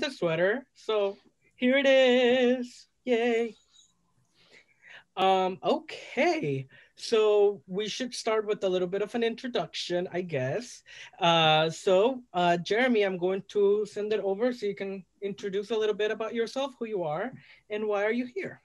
the sweater. So here it is. Yay. Um, okay. So we should start with a little bit of an introduction, I guess. Uh, so uh, Jeremy, I'm going to send it over so you can introduce a little bit about yourself, who you are, and why are you here?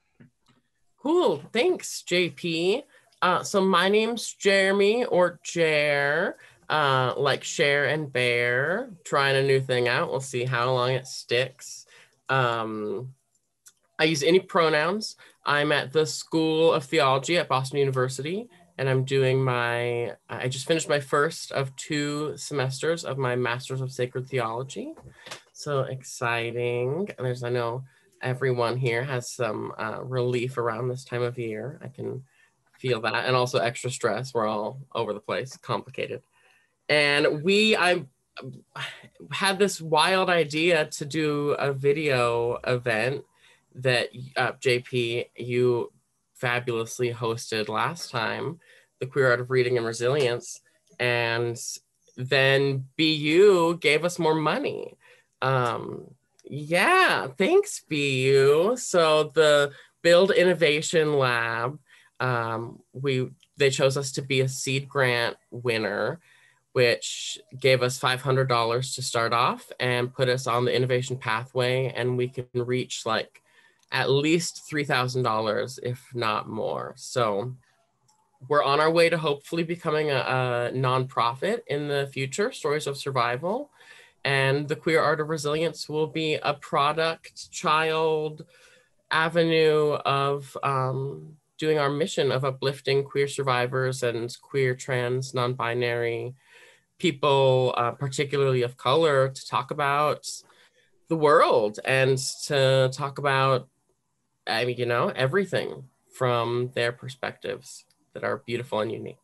Cool. Thanks, JP. Uh, so my name's Jeremy or Jer, uh, like share and bear, trying a new thing out. We'll see how long it sticks. Um, I use any pronouns. I'm at the School of Theology at Boston University, and I'm doing my, I just finished my first of two semesters of my Master's of Sacred Theology. So exciting. And there's, I know everyone here has some uh, relief around this time of year. I can feel that. And also extra stress. We're all over the place, complicated. And we, I had this wild idea to do a video event that uh, JP, you fabulously hosted last time, the Queer Art of Reading and Resilience. And then BU gave us more money. Um, yeah, thanks, BU. So the Build Innovation Lab um, we they chose us to be a seed grant winner, which gave us $500 to start off and put us on the innovation pathway, and we can reach like at least $3,000, if not more. So we're on our way to hopefully becoming a, a nonprofit in the future, Stories of Survival. And the Queer Art of Resilience will be a product, child, avenue of um, doing our mission of uplifting queer survivors and queer, trans, non binary people, uh, particularly of color, to talk about the world and to talk about, I mean, you know, everything from their perspectives that are beautiful and unique.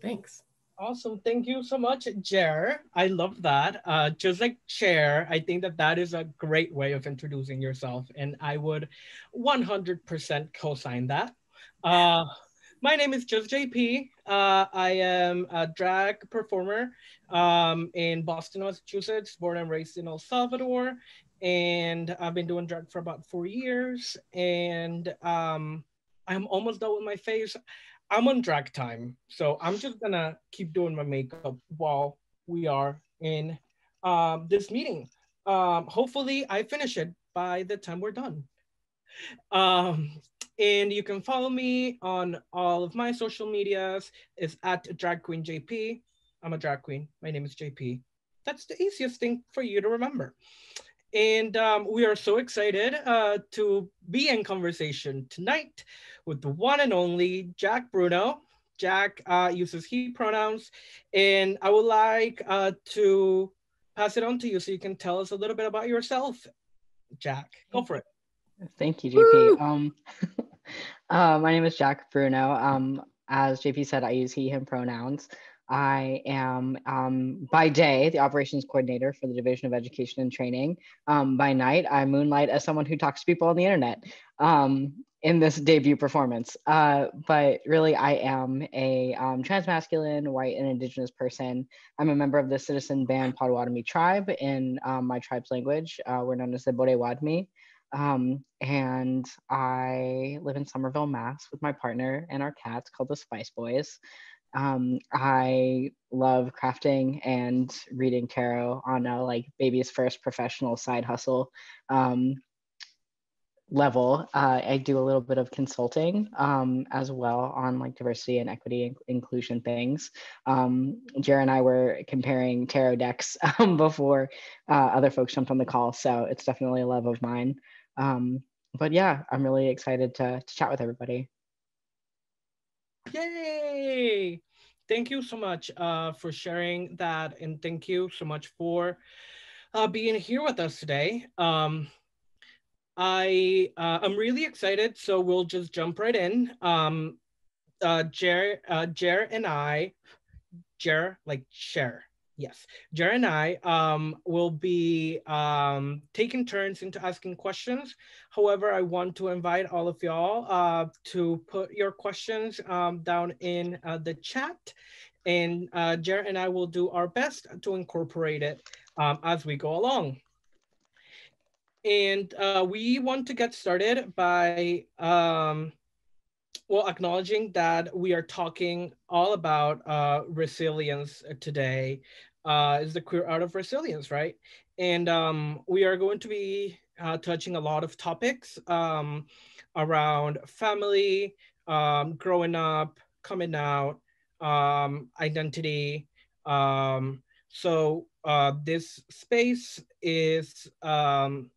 Thanks. Awesome. Thank you so much, Jer. I love that. Uh, just like Chair, I think that that is a great way of introducing yourself, and I would 100% co-sign that. Uh, my name is Just JP. Uh, I am a drag performer um, in Boston, Massachusetts, born and raised in El Salvador. And I've been doing drag for about four years. And um, I'm almost done with my face. I'm on drag time, so I'm just gonna keep doing my makeup while we are in um, this meeting. Um, hopefully, I finish it by the time we're done. Um, and you can follow me on all of my social medias. It's at drag queen JP. I'm a drag queen. My name is JP. That's the easiest thing for you to remember. And um, we are so excited uh, to be in conversation tonight with the one and only Jack Bruno. Jack uh, uses he pronouns, and I would like uh, to pass it on to you so you can tell us a little bit about yourself. Jack, go for it. Thank you, JP. Um, uh, my name is Jack Bruno. Um, as JP said, I use he, him pronouns. I am um, by day the operations coordinator for the Division of Education and Training. Um, by night, I moonlight as someone who talks to people on the internet um, in this debut performance. Uh, but really, I am a um, transmasculine, white, and indigenous person. I'm a member of the citizen band Potawatomi tribe in um, my tribe's language. Uh, we're known as the Bodewadmi. Um, and I live in Somerville, Mass, with my partner and our cats called the Spice Boys. Um, I love crafting and reading tarot on a like baby's first professional side hustle um, level. Uh, I do a little bit of consulting um, as well on like diversity and equity and inclusion things. Um, Jared and I were comparing tarot decks um, before uh, other folks jumped on the call, so it's definitely a love of mine. Um, but yeah, I'm really excited to, to chat with everybody. Yay! Thank you so much uh, for sharing that, and thank you so much for uh, being here with us today. Um, I uh, I'm really excited, so we'll just jump right in. Um, uh, Jer, uh, Jer and I, Jer like share Yes, Jared and I um, will be um, taking turns into asking questions. However, I want to invite all of y'all uh, to put your questions um, down in uh, the chat. And uh, Jared and I will do our best to incorporate it um, as we go along. and uh, we want to get started by um, well acknowledging that we are talking all about uh, resilience today. Uh, is the queer art of resilience, right? And um, we are going to be uh, touching a lot of topics um, around family, um, growing up, coming out, um, identity. Um, so uh, this space is um,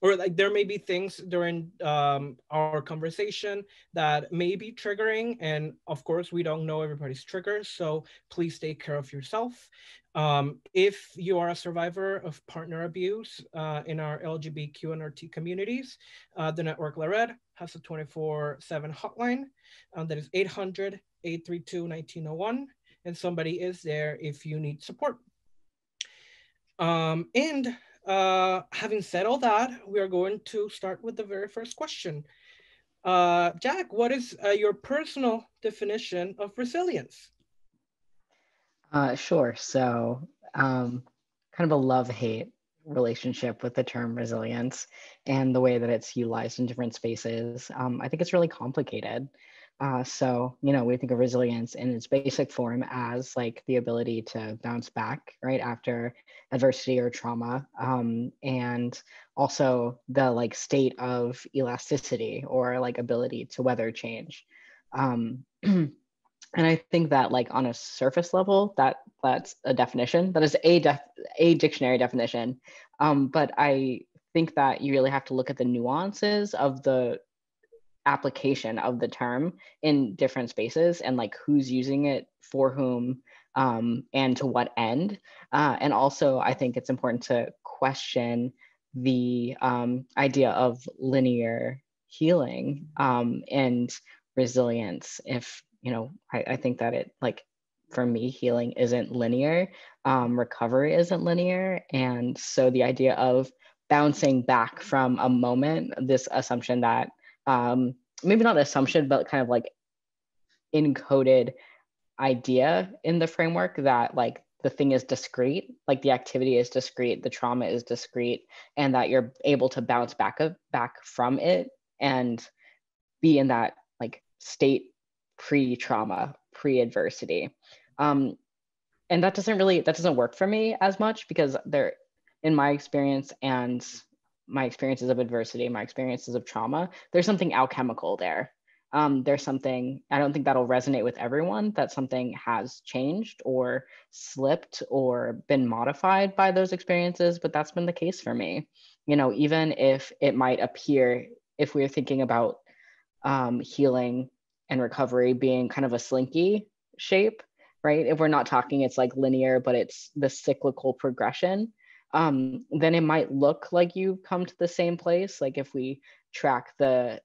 or like there may be things during um, our conversation that may be triggering and of course we don't know everybody's triggers so please take care of yourself. Um, if you are a survivor of partner abuse uh, in our lgbtq and rt communities uh, the network La Red has a 24-7 hotline um, that is 800-832-1901 and somebody is there if you need support. Um, and uh, having said all that, we are going to start with the very first question. Uh, Jack, what is uh, your personal definition of resilience? Uh, sure. So, um, kind of a love hate relationship with the term resilience and the way that it's utilized in different spaces. Um, I think it's really complicated. Uh, so, you know, we think of resilience in its basic form as like the ability to bounce back, right, after adversity or trauma. Um, and also the like state of elasticity or like ability to weather change. Um, and I think that like on a surface level, that that's a definition. That is a def- a dictionary definition. Um, but I think that you really have to look at the nuances of the application of the term in different spaces and like who's using it for whom um, and to what end. Uh, and also, I think it's important to question the um, idea of linear healing um, and resilience. If, you know, I, I, think that it, like, for me, healing isn't linear, um, recovery isn't linear. And so the idea of bouncing back from a moment, this assumption that um, maybe not assumption, but kind of like encoded idea in the framework that like the thing is discrete, like the activity is discrete, the trauma is discrete, and that you're able to bounce back of, back from it and be in that like state pre-trauma, pre-adversity. Um, and that doesn't really that doesn't work for me as much because there, in my experience and my experiences of adversity, my experiences of trauma, there's something alchemical there. Um, there's something, I don't think that'll resonate with everyone, that something has changed or slipped or been modified by those experiences, but that's been the case for me. You know, even if it might appear, if we're thinking about um, healing and recovery being kind of a slinky shape, right? If we're not talking, it's like linear, but it's the cyclical progression um, then it might look like you've come to the same place. Like if we track the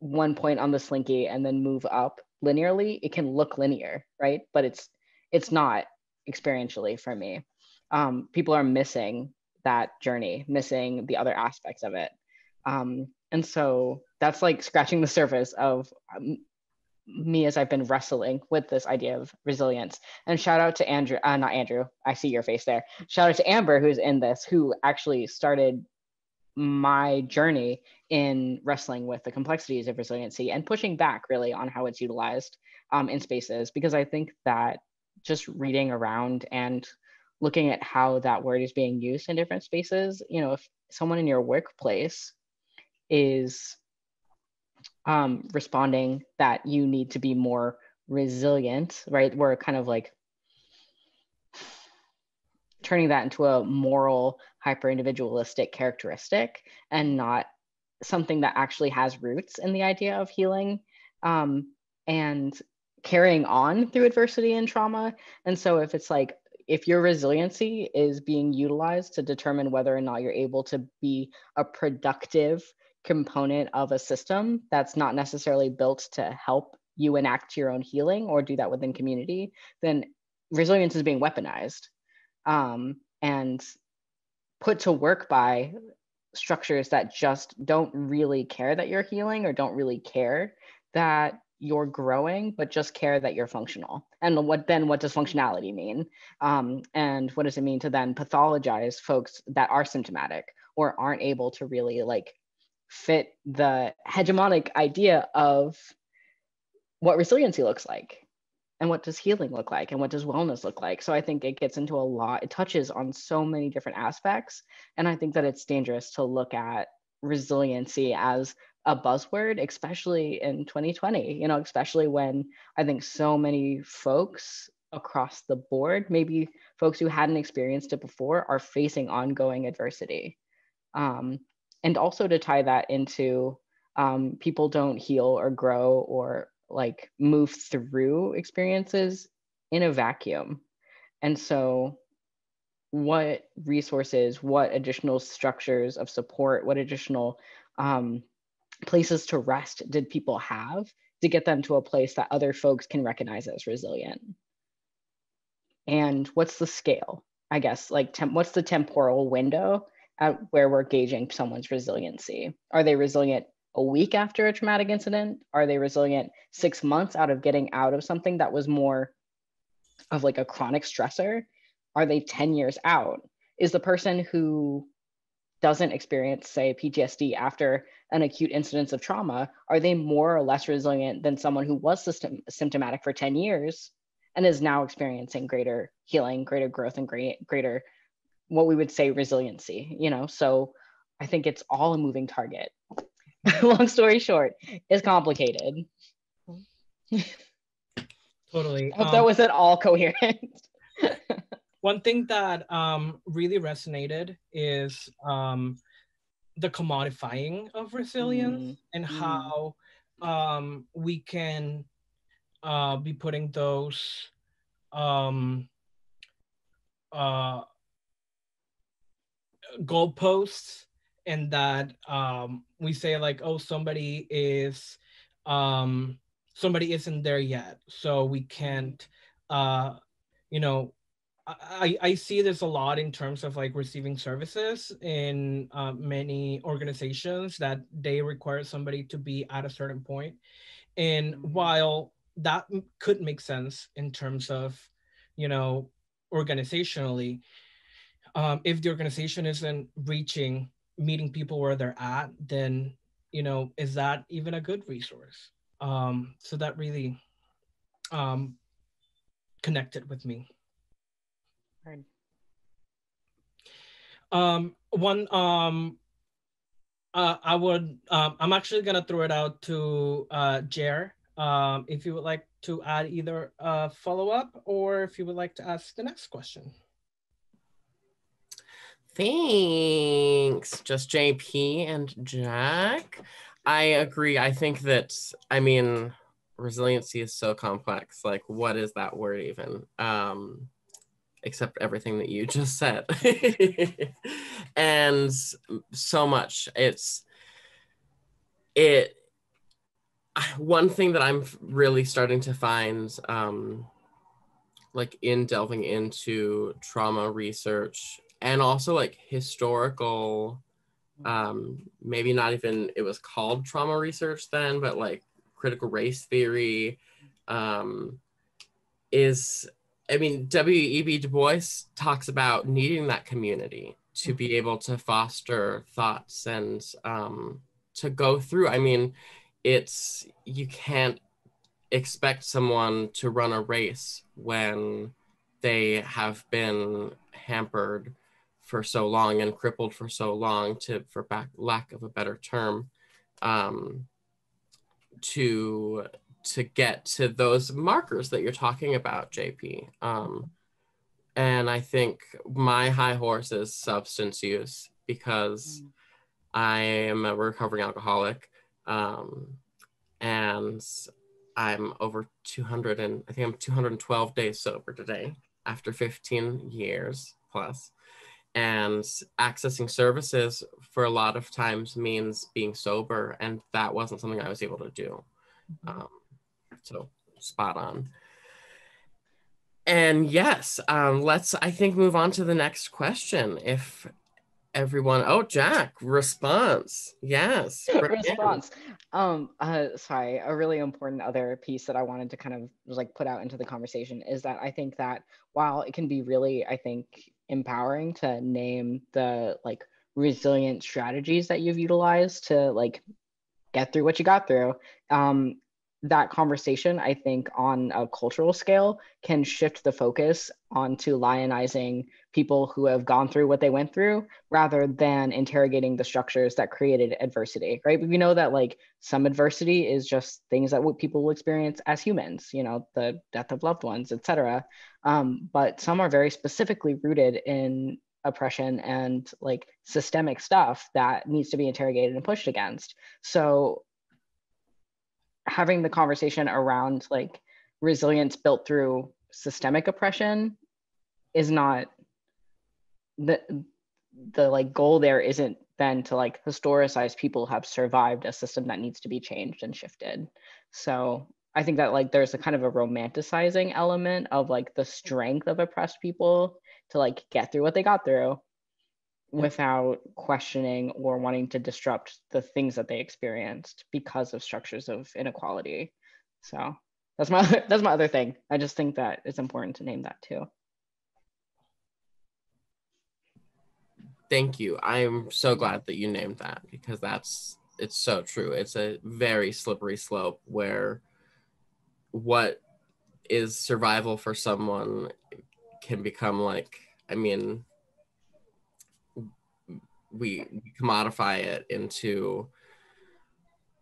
one point on the slinky and then move up linearly, it can look linear, right? But it's it's not experientially for me. Um, people are missing that journey, missing the other aspects of it. Um, and so that's like scratching the surface of um, me as I've been wrestling with this idea of resilience. And shout out to Andrew, uh, not Andrew, I see your face there. Shout out to Amber, who's in this, who actually started my journey in wrestling with the complexities of resiliency and pushing back really on how it's utilized um, in spaces. Because I think that just reading around and looking at how that word is being used in different spaces, you know, if someone in your workplace is um, responding that you need to be more resilient, right? We're kind of like turning that into a moral, hyper individualistic characteristic and not something that actually has roots in the idea of healing um, and carrying on through adversity and trauma. And so, if it's like, if your resiliency is being utilized to determine whether or not you're able to be a productive component of a system that's not necessarily built to help you enact your own healing or do that within community, then resilience is being weaponized um, and put to work by structures that just don't really care that you're healing or don't really care that you're growing, but just care that you're functional. And what then what does functionality mean? Um, and what does it mean to then pathologize folks that are symptomatic or aren't able to really like fit the hegemonic idea of what resiliency looks like and what does healing look like and what does wellness look like. So i think it gets into a lot it touches on so many different aspects. And i think that it's dangerous to look at resiliency as a buzzword especially in 2020 you know especially when i think so many folks across the board maybe folks who hadn't experienced it before are facing ongoing adversity. Um, and also to tie that into um, people don't heal or grow or like move through experiences in a vacuum. And so, what resources, what additional structures of support, what additional um, places to rest did people have to get them to a place that other folks can recognize as resilient? And what's the scale? I guess, like, what's the temporal window at where we're gauging someone's resiliency? Are they resilient a week after a traumatic incident? Are they resilient six months out of getting out of something that was more of like a chronic stressor? Are they 10 years out? Is the person who doesn't experience, say, PTSD after an acute incidence of trauma, are they more or less resilient than someone who was system- symptomatic for 10 years and is now experiencing greater healing, greater growth, and great, greater what we would say resiliency? You know, so I think it's all a moving target. long story short, is complicated. Totally. I hope um, that was at all coherent. one thing that um, really resonated is um, the commodifying of resilience mm. and mm. how um, we can uh, be putting those um, uh, goalposts and that um, we say like, oh, somebody is um, somebody isn't there yet, so we can't, uh, you know. I, I see this a lot in terms of like receiving services in uh, many organizations that they require somebody to be at a certain point. And mm-hmm. while that could make sense in terms of, you know, organizationally, um, if the organization isn't reaching meeting people where they're at, then you know, is that even a good resource? Um, so that really um, connected with me. Right. Um, one, um, uh, I would, um, I'm actually gonna throw it out to uh, Jer. Um, if you would like to add either a follow up or if you would like to ask the next question. Thanks. Just JP and Jack. I agree. I think that, I mean, resiliency is so complex. Like, what is that word even? Um, except everything that you just said. and so much. It's, it, one thing that I'm really starting to find, um, like in delving into trauma research and also like historical um maybe not even it was called trauma research then but like critical race theory um is i mean w.e.b du bois talks about needing that community to be able to foster thoughts and um to go through. I mean it's you can't expect someone to run a race when they have been hampered for so long and crippled for so long to for back, lack of a better term um, to to get to those markers that you're talking about jp um, and i think my high horse is substance use because mm. i am a recovering alcoholic um, and i'm over 200 and i think i'm 212 days sober today after 15 years plus and accessing services for a lot of times means being sober and that wasn't something i was able to do mm-hmm. um, so spot on and yes um, let's i think move on to the next question if everyone. Oh, Jack, response. Yes. response. Um, uh, sorry, a really important other piece that I wanted to kind of like put out into the conversation is that I think that while it can be really, I think, empowering to name the like resilient strategies that you've utilized to like get through what you got through. Um, that conversation, I think, on a cultural scale, can shift the focus onto lionizing people who have gone through what they went through rather than interrogating the structures that created adversity, right? We know that like some adversity is just things that people will experience as humans, you know, the death of loved ones, etc. Um, but some are very specifically rooted in oppression and like systemic stuff that needs to be interrogated and pushed against. So having the conversation around like resilience built through systemic oppression is not the the like goal there isn't then to like historicize people have survived a system that needs to be changed and shifted. So i think that like there's a kind of a romanticizing element of like the strength of oppressed people to like get through what they got through without questioning or wanting to disrupt the things that they experienced because of structures of inequality. So that's my that's my other thing. I just think that it's important to name that too. Thank you. I'm so glad that you named that because that's it's so true. It's a very slippery slope where what is survival for someone can become like I mean we, commodify it into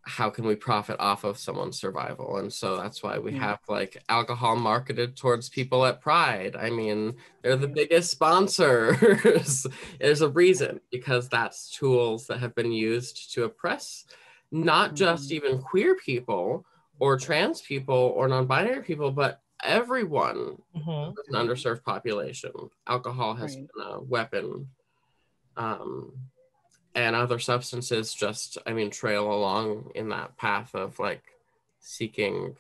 how can we profit off of someone's survival and so that's why we have like alcohol marketed towards people at pride i mean they're the biggest sponsors there's a reason because that's tools that have been used to oppress not just mm-hmm. even queer people or trans people or non-binary people but everyone mm-hmm. an underserved population alcohol has right. been a weapon um, and other substances just i mean trail along in that path of like seeking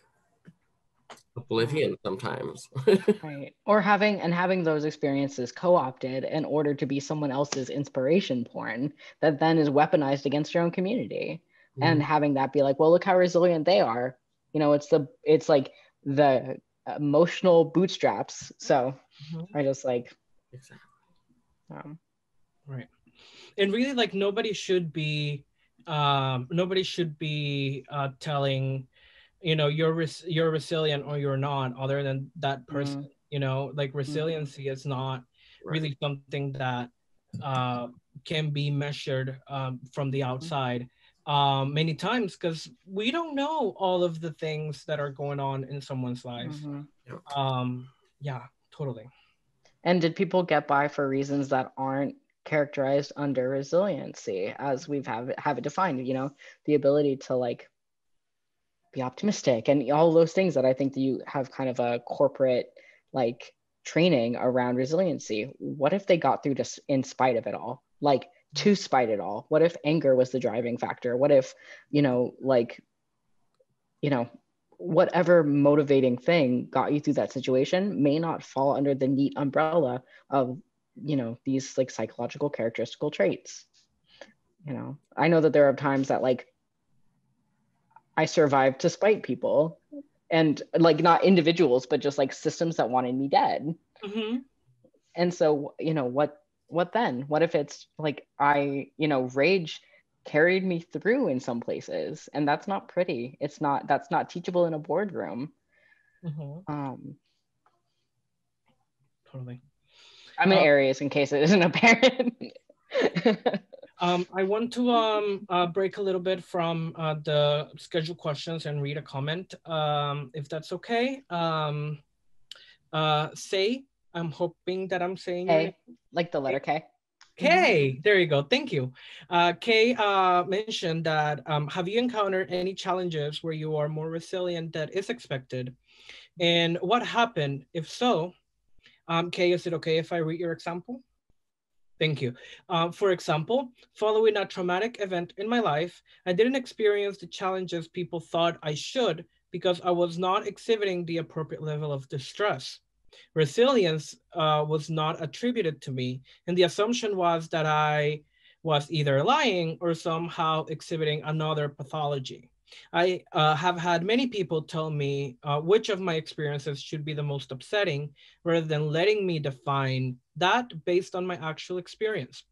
oblivion sometimes. Right. Or having and having those experiences co-opted in order to be someone else's inspiration porn that then is weaponized against your own community. Mm-hmm. and having that be like well look how resilient they are. You know it's the it's like the emotional bootstraps. So mm-hmm. i just like exactly. um, right and really like nobody should be um nobody should be uh telling you know you're res- you're resilient or you're not other than that person mm. you know like mm-hmm. resiliency mm. is not right. really something that uh can be measured um, from the mm-hmm. outside um, many times because we don't know all of the things that are going on in someone's life. Mm-hmm. Um, yeah, totally. And did people get by for reasons that aren't characterized under resiliency as we've have it, have it defined you know the ability to like be optimistic and all those things that i think that you have kind of a corporate like training around resiliency. What if they got through just in spite of it all? Like to spite it all. What if anger was the driving factor? What if you know like you know whatever motivating thing got you through that situation may not fall under the neat umbrella of you know these like psychological characteristical traits. You know i know that there are times that like i survived to spite people and like not individuals but just like systems that wanted me dead. Mm-hmm. and so you know what what then? What if it's like i you know rage carried me through in some places and that's not pretty. It's not that's not teachable in a boardroom. Mm-hmm. um totally I'm an uh, Aries in case it isn't apparent. um, I want to um, uh, break a little bit from uh, the scheduled questions and read a comment, um, if that's okay. Um, uh, say, I'm hoping that I'm saying K, like the letter K. K, there you go. Thank you. Uh, Kay uh, mentioned that um, have you encountered any challenges where you are more resilient than is expected? And what happened? If so, um, Kay, is it okay if I read your example? Thank you. Uh, for example, following a traumatic event in my life, I didn't experience the challenges people thought I should because I was not exhibiting the appropriate level of distress. Resilience uh, was not attributed to me. And the assumption was that I was either lying or somehow exhibiting another pathology. I uh, have had many people tell me uh, which of my experiences should be the most upsetting rather than letting me define that based on my actual experience.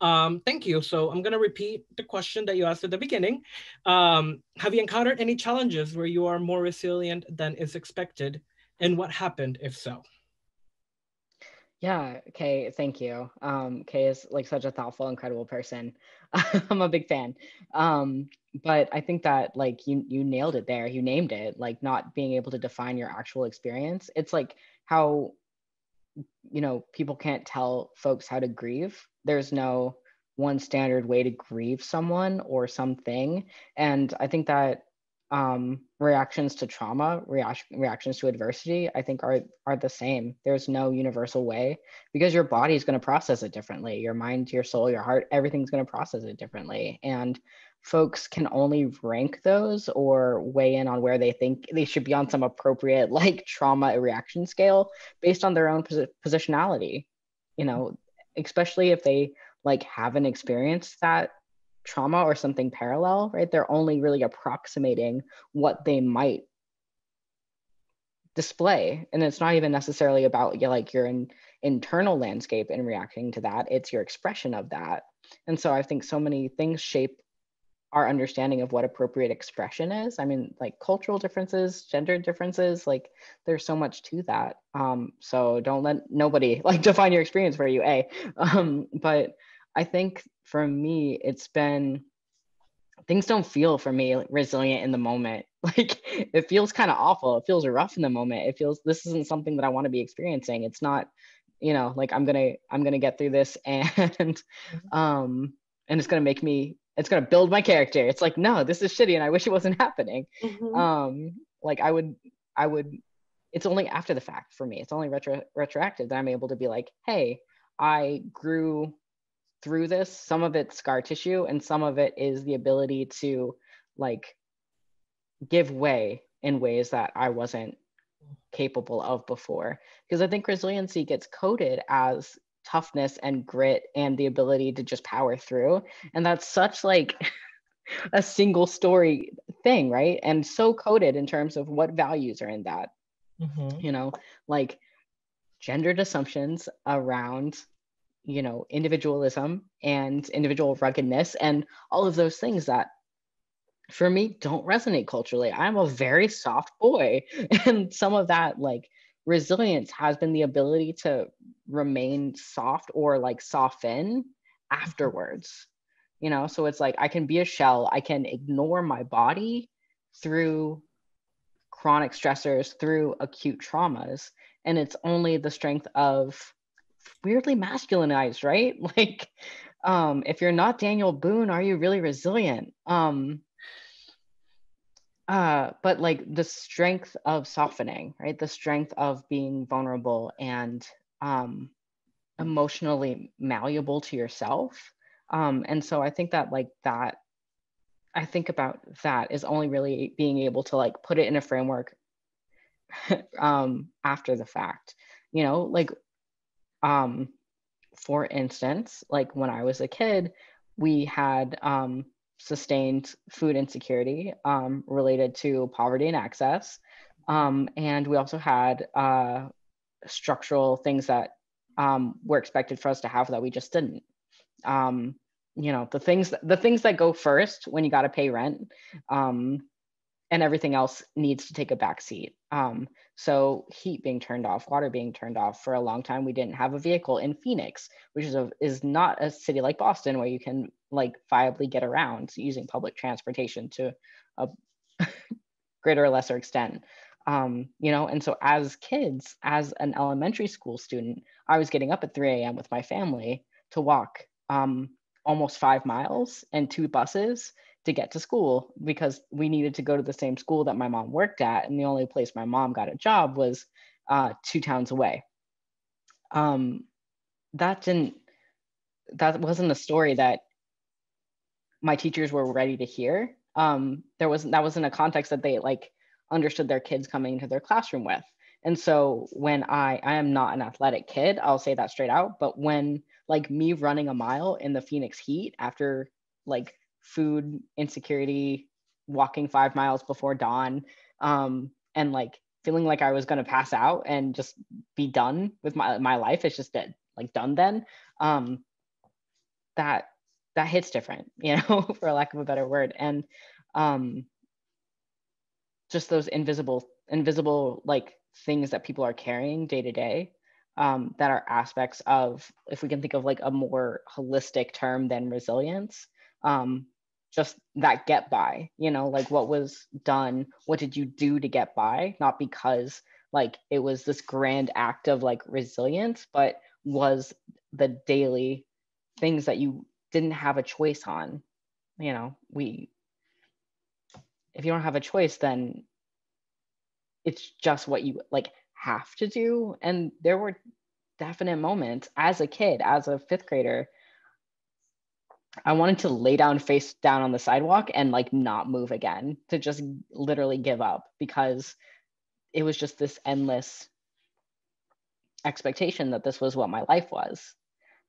Um, thank you. So I'm going to repeat the question that you asked at the beginning. Um, have you encountered any challenges where you are more resilient than is expected? And what happened if so? Yeah, Kay, thank you. Um, Kay is like such a thoughtful, incredible person. I'm a big fan. Um, but I think that like you you nailed it there. You named it. Like not being able to define your actual experience. It's like how you know people can't tell folks how to grieve. There's no one standard way to grieve someone or something. And I think that um, reactions to trauma, reaction, reactions to adversity, I think are are the same. There's no universal way because your body is going to process it differently. Your mind, your soul, your heart, everything's going to process it differently. And folks can only rank those or weigh in on where they think they should be on some appropriate like trauma reaction scale based on their own pos- positionality. You know, especially if they like haven't experienced that trauma or something parallel, right? They're only really approximating what they might display. And it's not even necessarily about you like your in, internal landscape and reacting to that, it's your expression of that. And so I think so many things shape our understanding of what appropriate expression is. I mean, like cultural differences, gender differences, like there's so much to that. Um, so don't let nobody like define your experience for you, A. Um, but I think for me, it's been things don't feel for me resilient in the moment. Like it feels kind of awful. It feels rough in the moment. It feels this isn't something that I want to be experiencing. It's not, you know, like I'm gonna I'm gonna get through this and mm-hmm. um and it's gonna make me it's gonna build my character. It's like no, this is shitty and I wish it wasn't happening. Mm-hmm. Um like I would I would it's only after the fact for me. It's only retro retroactive that I'm able to be like, hey, I grew through this some of it's scar tissue and some of it is the ability to like give way in ways that i wasn't capable of before because i think resiliency gets coded as toughness and grit and the ability to just power through. And that's such like a single story thing right? And so coded in terms of what values are in that mm-hmm. you know? Like gendered assumptions around you know individualism and individual ruggedness and all of those things that for me don't resonate culturally. I'm a very soft boy. And some of that like resilience has been the ability to remain soft or like soften afterwards you know so it's like i can be a shell i can ignore my body through chronic stressors through acute traumas and it's only the strength of weirdly masculinized, right? Like, um, if you're not Daniel Boone, are you really resilient? Um, uh, but like the strength of softening, right? The strength of being vulnerable and um, emotionally malleable to yourself. Um, and so I think that like that, I think about that is only really being able to like put it in a framework um, after the fact. You know, like um, for instance, like when I was a kid, we had um, sustained food insecurity um, related to poverty and access. Um, and we also had uh, structural things that um, were expected for us to have that we just didn't. Um, you know, the things the things that go first when you got to pay rent, um, and everything else needs to take a back seat. Um, so heat being turned off, water being turned off. For a long time, we didn't have a vehicle in Phoenix, which is a, is not a city like Boston where you can like viably get around using public transportation to a greater or lesser extent. Um, you know, and so as kids, as an elementary school student, I was getting up at 3 a.m. with my family to walk um, almost five miles and two buses to get to school because we needed to go to the same school that my mom worked at. And the only place my mom got a job was uh, two towns away. Um, that didn't, that wasn't a story that my teachers were ready to hear. Um, there wasn't, that wasn't a context that they like understood their kids coming into their classroom with. And so when I I am not an athletic kid, I'll say that straight out, but when like me running a mile in the Phoenix heat after like food insecurity, walking 5 miles before dawn, um and like feeling like I was going to pass out and just be done with my my life, it's just dead, like done then. Um that that hits different, you know, for lack of a better word. And um just those invisible invisible like things that people are carrying day to day um, that are aspects of if we can think of like a more holistic term than resilience um, just that get by you know like what was done what did you do to get by? Not because like it was this grand act of like resilience but was the daily things that you didn't have a choice on you know? We if you don't have a choice then it's just what you like have to do. And there were definite moments as a kid as a fifth grader i wanted to lay down face down on the sidewalk and like not move again to just literally give up because it was just this endless expectation that this was what my life was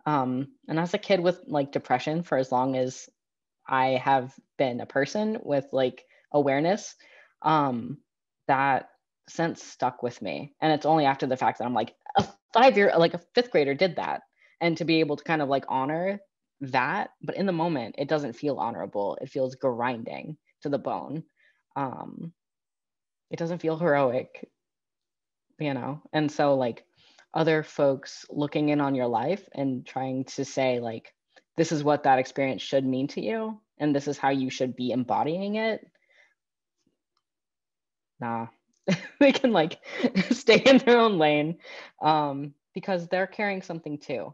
um, and as a kid with like depression for as long as i have been a person with like awareness um, that sense stuck with me. And it's only after the fact that I'm like, a five year, like a fifth grader did that. And to be able to kind of like honor that, but in the moment, it doesn't feel honorable. It feels grinding to the bone. Um, it doesn't feel heroic, you know? And so, like, other folks looking in on your life and trying to say, like, this is what that experience should mean to you, and this is how you should be embodying it. Nah, they can like stay in their own lane um, because they're carrying something too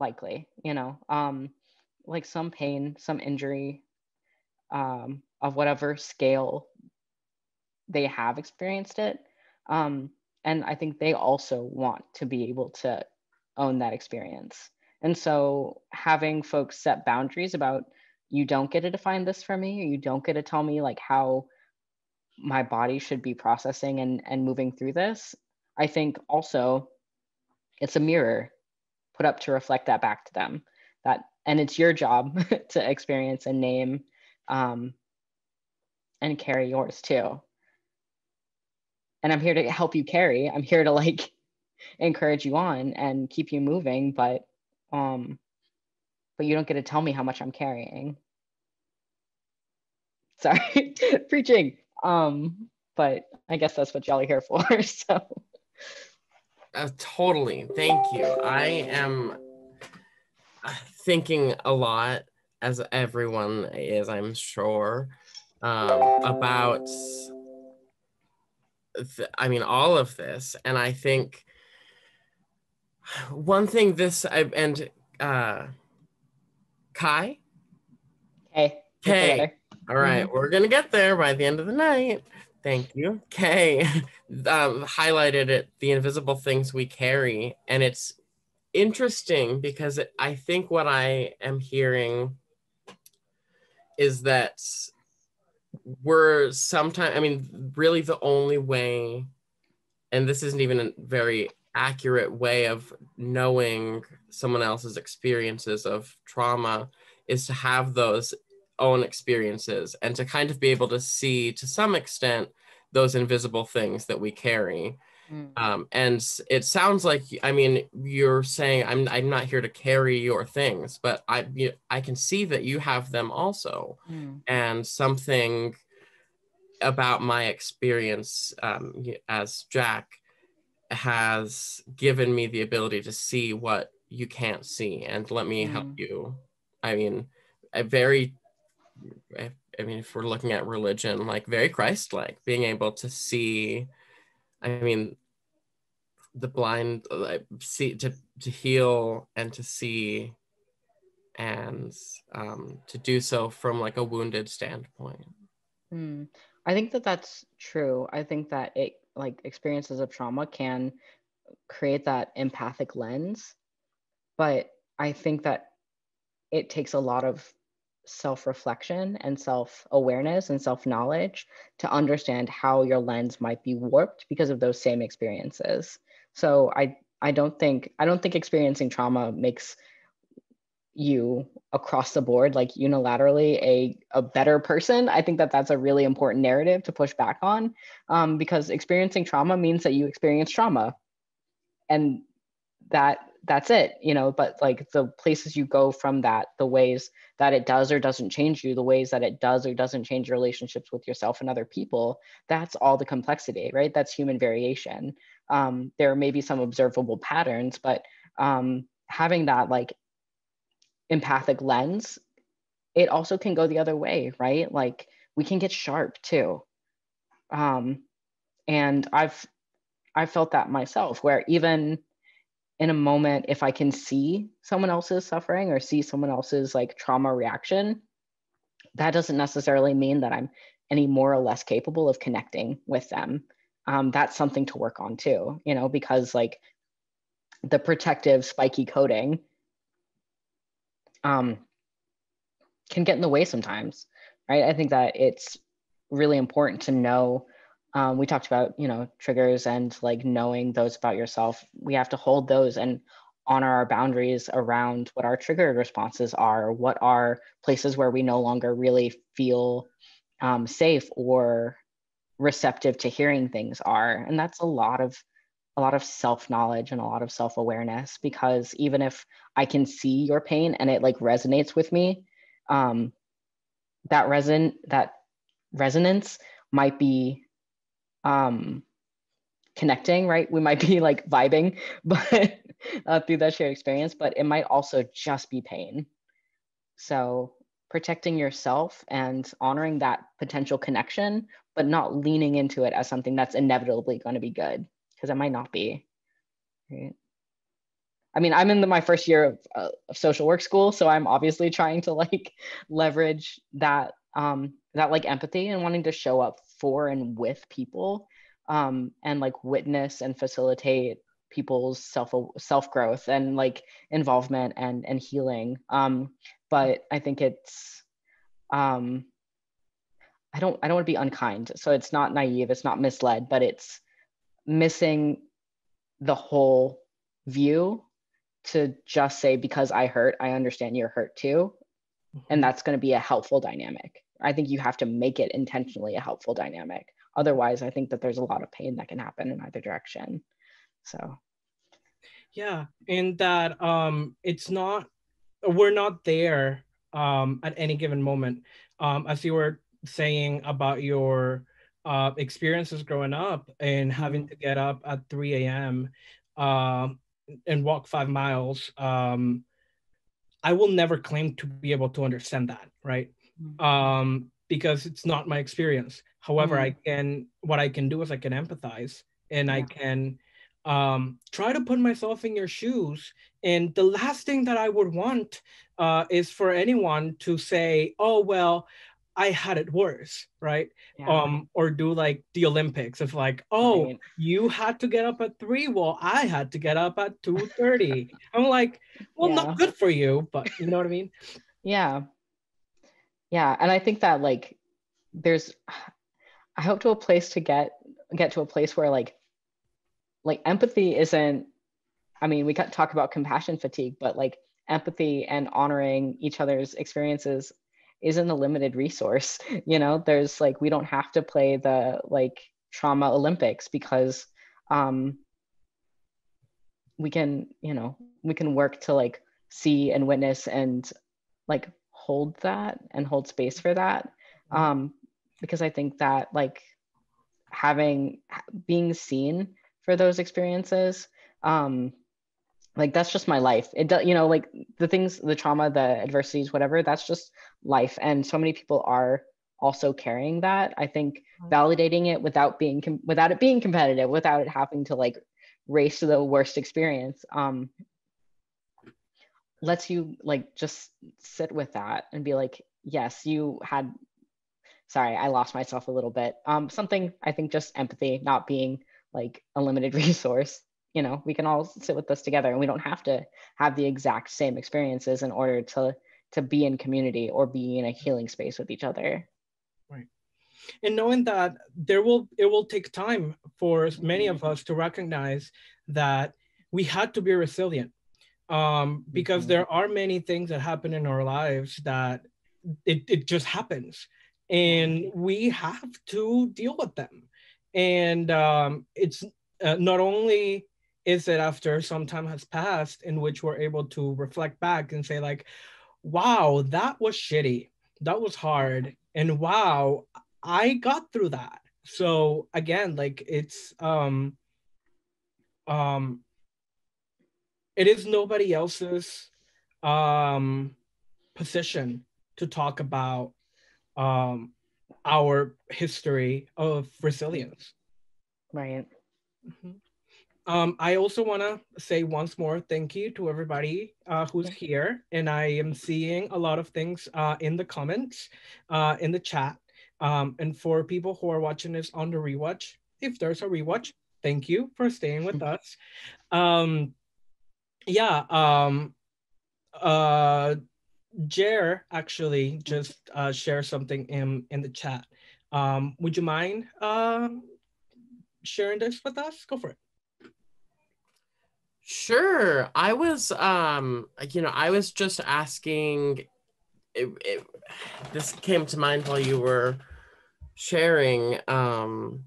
likely you know um, like some pain some injury um, of whatever scale they have experienced it. Um, and i think they also want to be able to own that experience. And so having folks set boundaries about you don't get to define this for me or you don't get to tell me like how my body should be processing and, and moving through this, I think also it's a mirror put up to reflect that back to them. That and it's your job to experience and name um, and carry yours too. And I'm here to help you carry. I'm here to like encourage you on and keep you moving, but um, but you don't get to tell me how much I'm carrying. Sorry, preaching. Um, but I guess that's what y'all are here for. So. Uh, totally. Thank you. I am uh, thinking a lot, as everyone is, I'm sure, um, about, I mean, all of this. And I think one thing this, I, and uh, Kai? Hey. Hey. All right, mm-hmm. we're gonna get there by the end of the night. Thank you. Okay, um, highlighted it the invisible things we carry, and it's interesting because it, I think what I am hearing is that we're sometimes. I mean, really, the only way, and this isn't even a very accurate way of knowing someone else's experiences of trauma is to have those own experiences and to kind of be able to see to some extent those invisible things that we carry. Mm. Um, and it sounds like I mean you're saying I'm I'm not here to carry your things, but I you, I can see that you have them also, mm. and something about my experience um, as Jack has given me the ability to see what you can't see and let me mm. help you. I mean, a very I mean, if we're looking at religion, like very Christ-like, being able to see, I mean, the blind, like, see to to heal and to see, and um, to do so from like a wounded standpoint. Hmm. I think that that's true. I think that it like experiences of trauma can create that empathic lens, but I think that it takes a lot of self reflection and self awareness and self knowledge to understand how your lens might be warped because of those same experiences. So I I don't think I don't think experiencing trauma makes you across the board like unilaterally a, a better person i think that that's a really important narrative to push back on um, because experiencing trauma means that you experience trauma and that that's it you know but like the places you go from that the ways that it does or doesn't change you the ways that it does or doesn't change your relationships with yourself and other people that's all the complexity right that's human variation um, there may be some observable patterns but um, having that like empathic lens, it also can go the other way, right? Like we can get sharp too. Um, and I've I felt that myself, where even in a moment, if I can see someone else's suffering or see someone else's like trauma reaction, that doesn't necessarily mean that I'm any more or less capable of connecting with them. Um, that's something to work on too, you know, because like the protective spiky coating um, can get in the way sometimes, right? I think that it's really important to know. Um, we talked about, you know, triggers and like knowing those about yourself. We have to hold those and honor our boundaries around what our triggered responses are, what are places where we no longer really feel um, safe or receptive to hearing things are. And that's a lot of a lot of self knowledge and a lot of self awareness because even if I can see your pain and it like resonates with me, um, that reson that resonance might be um, connecting, right? We might be like vibing, but uh, through that shared experience, but it might also just be pain. So protecting yourself and honoring that potential connection, but not leaning into it as something that's inevitably going to be good because it might not be. Right. I mean, I'm in the, my first year of, uh, of, social work school, so I'm obviously trying to like leverage that um, that like empathy and wanting to show up for and with people, um, and like witness and facilitate people's self self growth and like involvement and and healing. Um, but I think it's um, I don't I don't want to be unkind, so it's not naive, it's not misled, but it's missing the whole view to just say because i hurt i understand you're hurt too and mm-hmm. that's going to be a helpful dynamic i think you have to make it intentionally a helpful dynamic otherwise i think that there's a lot of pain that can happen in either direction so yeah and that um it's not we're not there um at any given moment um as you were saying about your uh, experiences growing up and having mm-hmm. to get up at 3 a.m. Uh, and walk five miles, um, I will never claim to be able to understand that, right? Mm-hmm. Um, because it's not my experience. However, mm-hmm. I can what I can do is I can empathize and yeah. I can um, try to put myself in your shoes. And the last thing that I would want uh, is for anyone to say, "Oh well, I had it worse, right? Yeah. Um, or do like the Olympics of like, oh, right. you had to get up at three. Well, I had to get up at two thirty. I'm like, well, yeah. not good for you, but you know what I mean? Yeah, yeah, and I think that like, there's, I hope to a place to get get to a place where like, like empathy isn't. I mean, we can talk about compassion fatigue, but like empathy and honoring each other's experiences isn't a limited resource you know there's like we don't have to play the like trauma olympics because um we can you know we can work to like see and witness and like hold that and hold space for that. Um because i think that like having being seen for those experiences um like that's just my life. It does you know like the things the trauma the adversities whatever that's just life. And so many people are also carrying that. I think validating it without being com- without it being competitive without it having to like race to the worst experience um lets you like just sit with that and be like yes you had sorry i lost myself a little bit. Um something i think just empathy not being like a limited resource. You know we can all sit with this together and we don't have to have the exact same experiences in order to to be in community or be in a healing space with each other. Right. And knowing that there will it will take time for many of us to recognize that we had to be resilient um, because mm-hmm. there are many things that happen in our lives that it, it just happens. And we have to deal with them. And um, it's uh, not only is it after some time has passed in which we're able to reflect back and say like wow that was shitty. That was hard. And wow i got through that. So again like it's um um it is nobody else's um position to talk about um our history of resilience right mm-hmm. um, I also want to say once more thank you to everybody uh, who's here. And I am seeing a lot of things uh, in the comments, uh, in the chat. Um, and for people who are watching this on the rewatch, if there's a rewatch, thank you for staying with us. Um, yeah, um, uh, Jer actually just uh, share something in, in the chat. Um, would you mind uh, sharing this with us? Go for it. Sure. I was, um, you know, I was just asking. It, it, this came to mind while you were sharing. Um,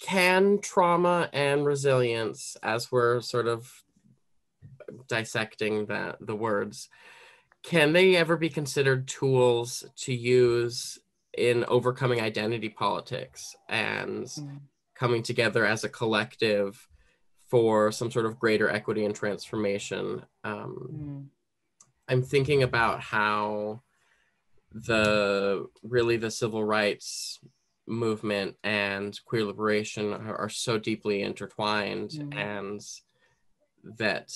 can trauma and resilience, as we're sort of dissecting the the words, can they ever be considered tools to use in overcoming identity politics and mm. coming together as a collective? for some sort of greater equity and transformation. Um, mm. I'm thinking about how the really the civil rights movement and queer liberation are, are so deeply intertwined mm. and that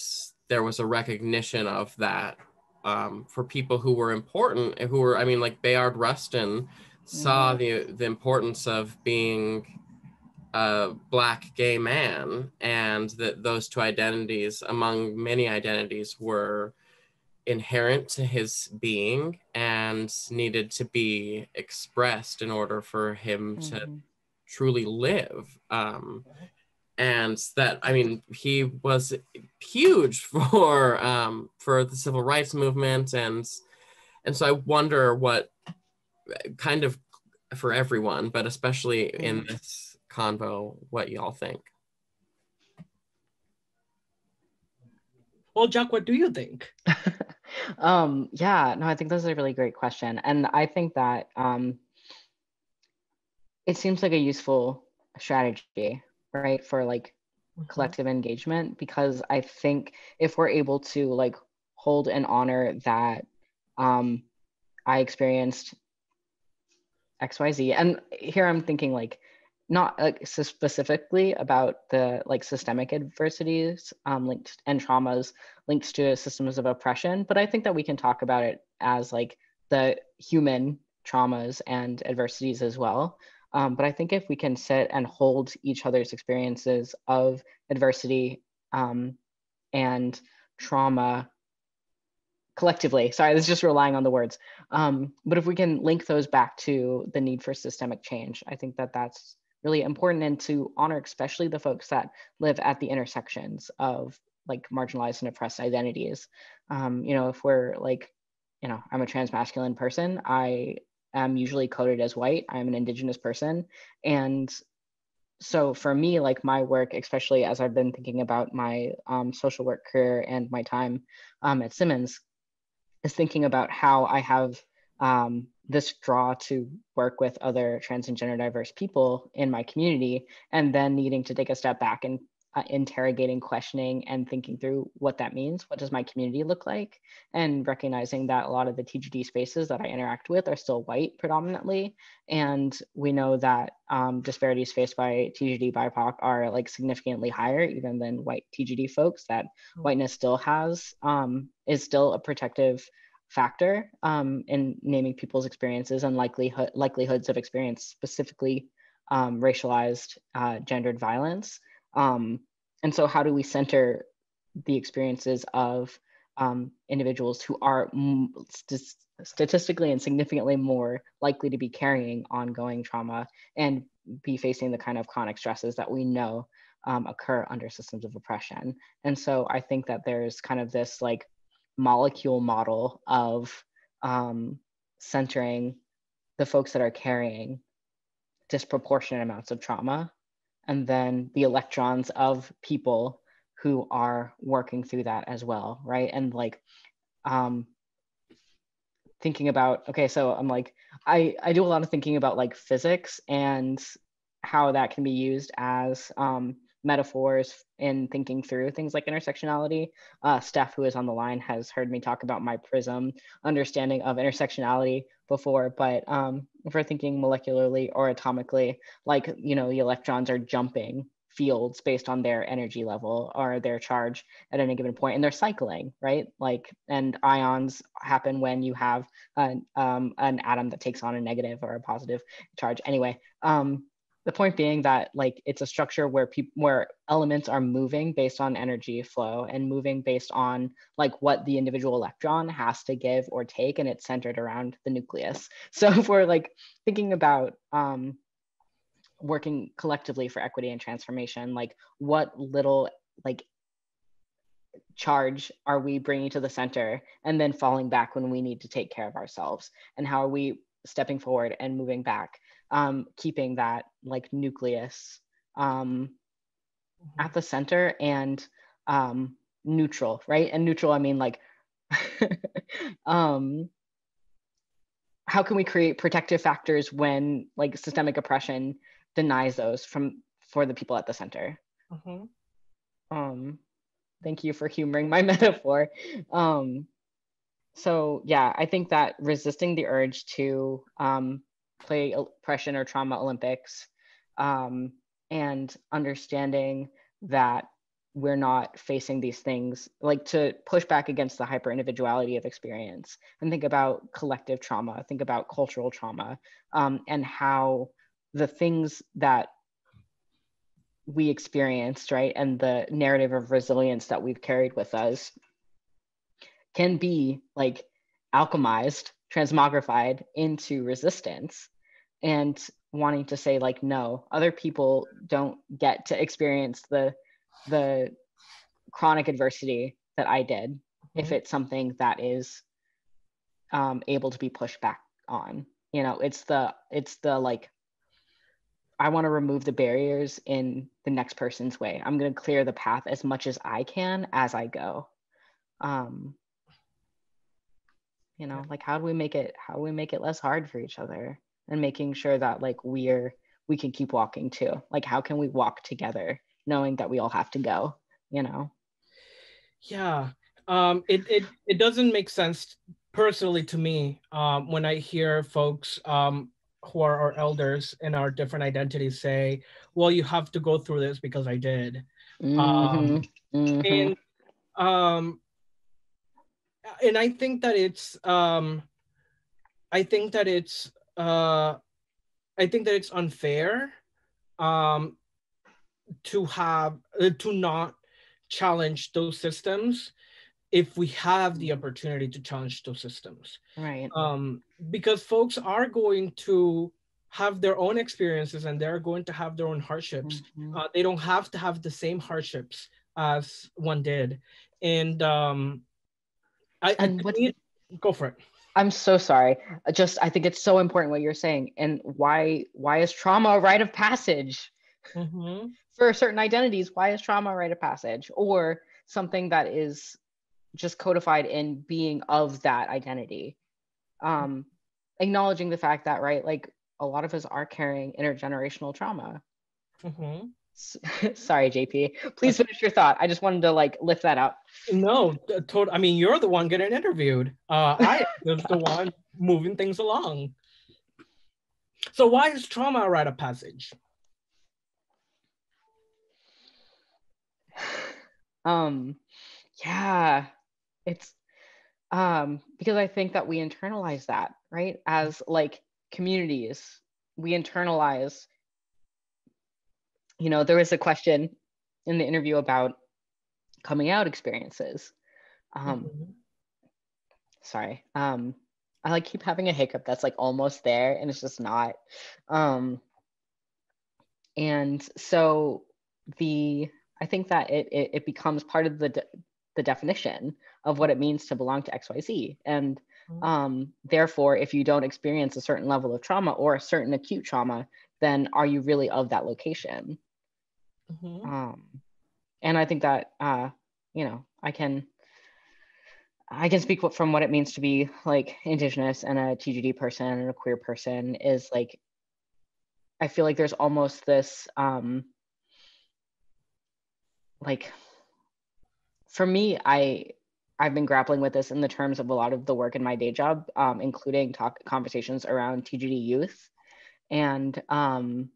there was a recognition of that um, for people who were important who were i mean like bayard rustin saw mm. the the importance of being a black gay man and that those two identities among many identities were inherent to his being and needed to be expressed in order for him mm-hmm. to truly live um, and that i mean he was huge for um, for the civil rights movement and and so i wonder what kind of for everyone but especially mm-hmm. in this convo what y'all think. Well, Jack, what do you think? um, yeah, no, I think this is a really great question. And I think that um, it seems like a useful strategy, right, for like mm-hmm. collective engagement, because I think if we're able to like hold and honor that um, I experienced XYZ, and here I'm thinking like not like specifically about the like systemic adversities um, linked and traumas linked to systems of oppression, but I think that we can talk about it as like the human traumas and adversities as well. Um, but I think if we can sit and hold each other's experiences of adversity um, and trauma collectively, sorry, this is just relying on the words. Um, but if we can link those back to the need for systemic change, I think that that's really important and to honor especially the folks that live at the intersections of like marginalized and oppressed identities. Um, you know, if we're like, you know, I'm a trans masculine person, I am usually coded as white, I'm an indigenous person. And so for me, like my work, especially as I've been thinking about my um, social work career and my time um, at Simmons, is thinking about how I have um, this draw to work with other trans and gender diverse people in my community, and then needing to take a step back and uh, interrogating, questioning, and thinking through what that means. What does my community look like? And recognizing that a lot of the TGD spaces that I interact with are still white predominantly. And we know that um, disparities faced by TGD BIPOC are like significantly higher even than white TGD folks, that mm-hmm. whiteness still has, um, is still a protective factor um, in naming people's experiences and likelihood likelihoods of experience specifically um, racialized uh, gendered violence um, and so how do we center the experiences of um, individuals who are st- statistically and significantly more likely to be carrying ongoing trauma and be facing the kind of chronic stresses that we know um, occur under systems of oppression. And so I think that there's kind of this like molecule model of um, centering the folks that are carrying disproportionate amounts of trauma and then the electrons of people who are working through that as well right? And like um thinking about okay so i'm like i i do a lot of thinking about like physics and how that can be used as um metaphors in thinking through things like intersectionality. Uh, Steph, who is on the line, has heard me talk about my prism understanding of intersectionality before, but um, if we're thinking molecularly or atomically, like, you know, the electrons are jumping fields based on their energy level or their charge at any given point and they're cycling right like and ions happen when you have an, um, an atom that takes on a negative or a positive charge anyway um, the point being that like it's a structure where people where elements are moving based on energy flow and moving based on like what the individual electron has to give or take and it's centered around the nucleus. So if we're like thinking about um, working collectively for equity and transformation like what little like charge are we bringing to the center and then falling back when we need to take care of ourselves? And how are we stepping forward and moving back um, keeping that like nucleus um, mm-hmm. at the center and um, neutral, right? And neutral, I mean like, um, how can we create protective factors when like systemic oppression denies those from for the people at the center? Mm-hmm. Um, thank you for humoring my metaphor. Um, so yeah, I think that resisting the urge to um, play oppression or trauma Olympics um, and understanding that we're not facing these things like to push back against the hyper individuality of experience and think about collective trauma think about cultural trauma um, and how the things that we experienced right and the narrative of resilience that we've carried with us can be like alchemized transmogrified into resistance and wanting to say like no other people don't get to experience the the chronic adversity that i did mm-hmm. if it's something that is um, able to be pushed back on. You know it's the it's the like i want to remove the barriers in the next person's way. I'm going to clear the path as much as i can as i go. Um you know like how do we make it how do we make it less hard for each other and making sure that like we're we can keep walking too? Like how can we walk together knowing that we all have to go you know? Yeah. Um it it, it doesn't make sense personally to me um when i hear folks um who are our elders in our different identities say well you have to go through this because i did. Mm-hmm. um mm-hmm. and um and i think that it's um i think that it's uh, I think that it's unfair um, to have uh, to not challenge those systems if we have the opportunity to challenge those systems. Right. Um, because folks are going to have their own experiences and they're going to have their own hardships. Mm-hmm. Uh, they don't have to have the same hardships as one did. And um, I, and what, I, go for it. I'm so sorry. Just I think it's so important what you're saying, and why why is trauma a rite of passage mm-hmm. for certain identities? Why is trauma a rite of passage, or something that is just codified in being of that identity? Um, acknowledging the fact that right, like a lot of us are carrying intergenerational trauma. Mm-hmm. Sorry, JP. Please finish your thought. I just wanted to like lift that up. No, total. I mean, you're the one getting interviewed. Uh, I was the one moving things along. So why is trauma a rite of passage? Um, yeah, it's um because I think that we internalize that right as like communities. We internalize you know, there was a question in the interview about coming out experiences, Um, mm-hmm. sorry. Um, I like keep having a hiccup that's like almost there and it's just not. Um, and so the I think that it it, it becomes part of the de- the definition of what it means to belong to XYZ. And mm-hmm. um, therefore, if you don't experience a certain level of trauma or a certain acute trauma, then are you really of that location? Mm-hmm. Um, and I think that uh, you know I can I can speak from what it means to be like indigenous and a TGD person and a queer person is like I feel like there's almost this um like for me I I've been grappling with this in the terms of a lot of the work in my day job, um, including talk conversations around TGD youth. And um,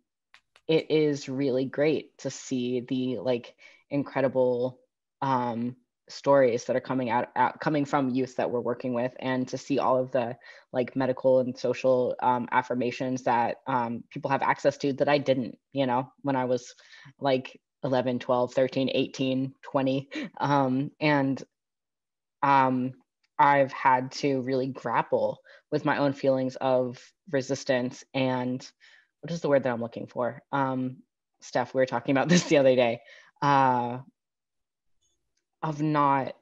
it is really great to see the like incredible um, stories that are coming out, out, coming from youth that we're working with and to see all of the like medical and social um, affirmations that um, people have access to that i didn't you know when i was like 11 12 13 18 20 um, and um, i've had to really grapple with my own feelings of resistance and what is the word that i'm looking for um, steph we were talking about this the other day uh, of not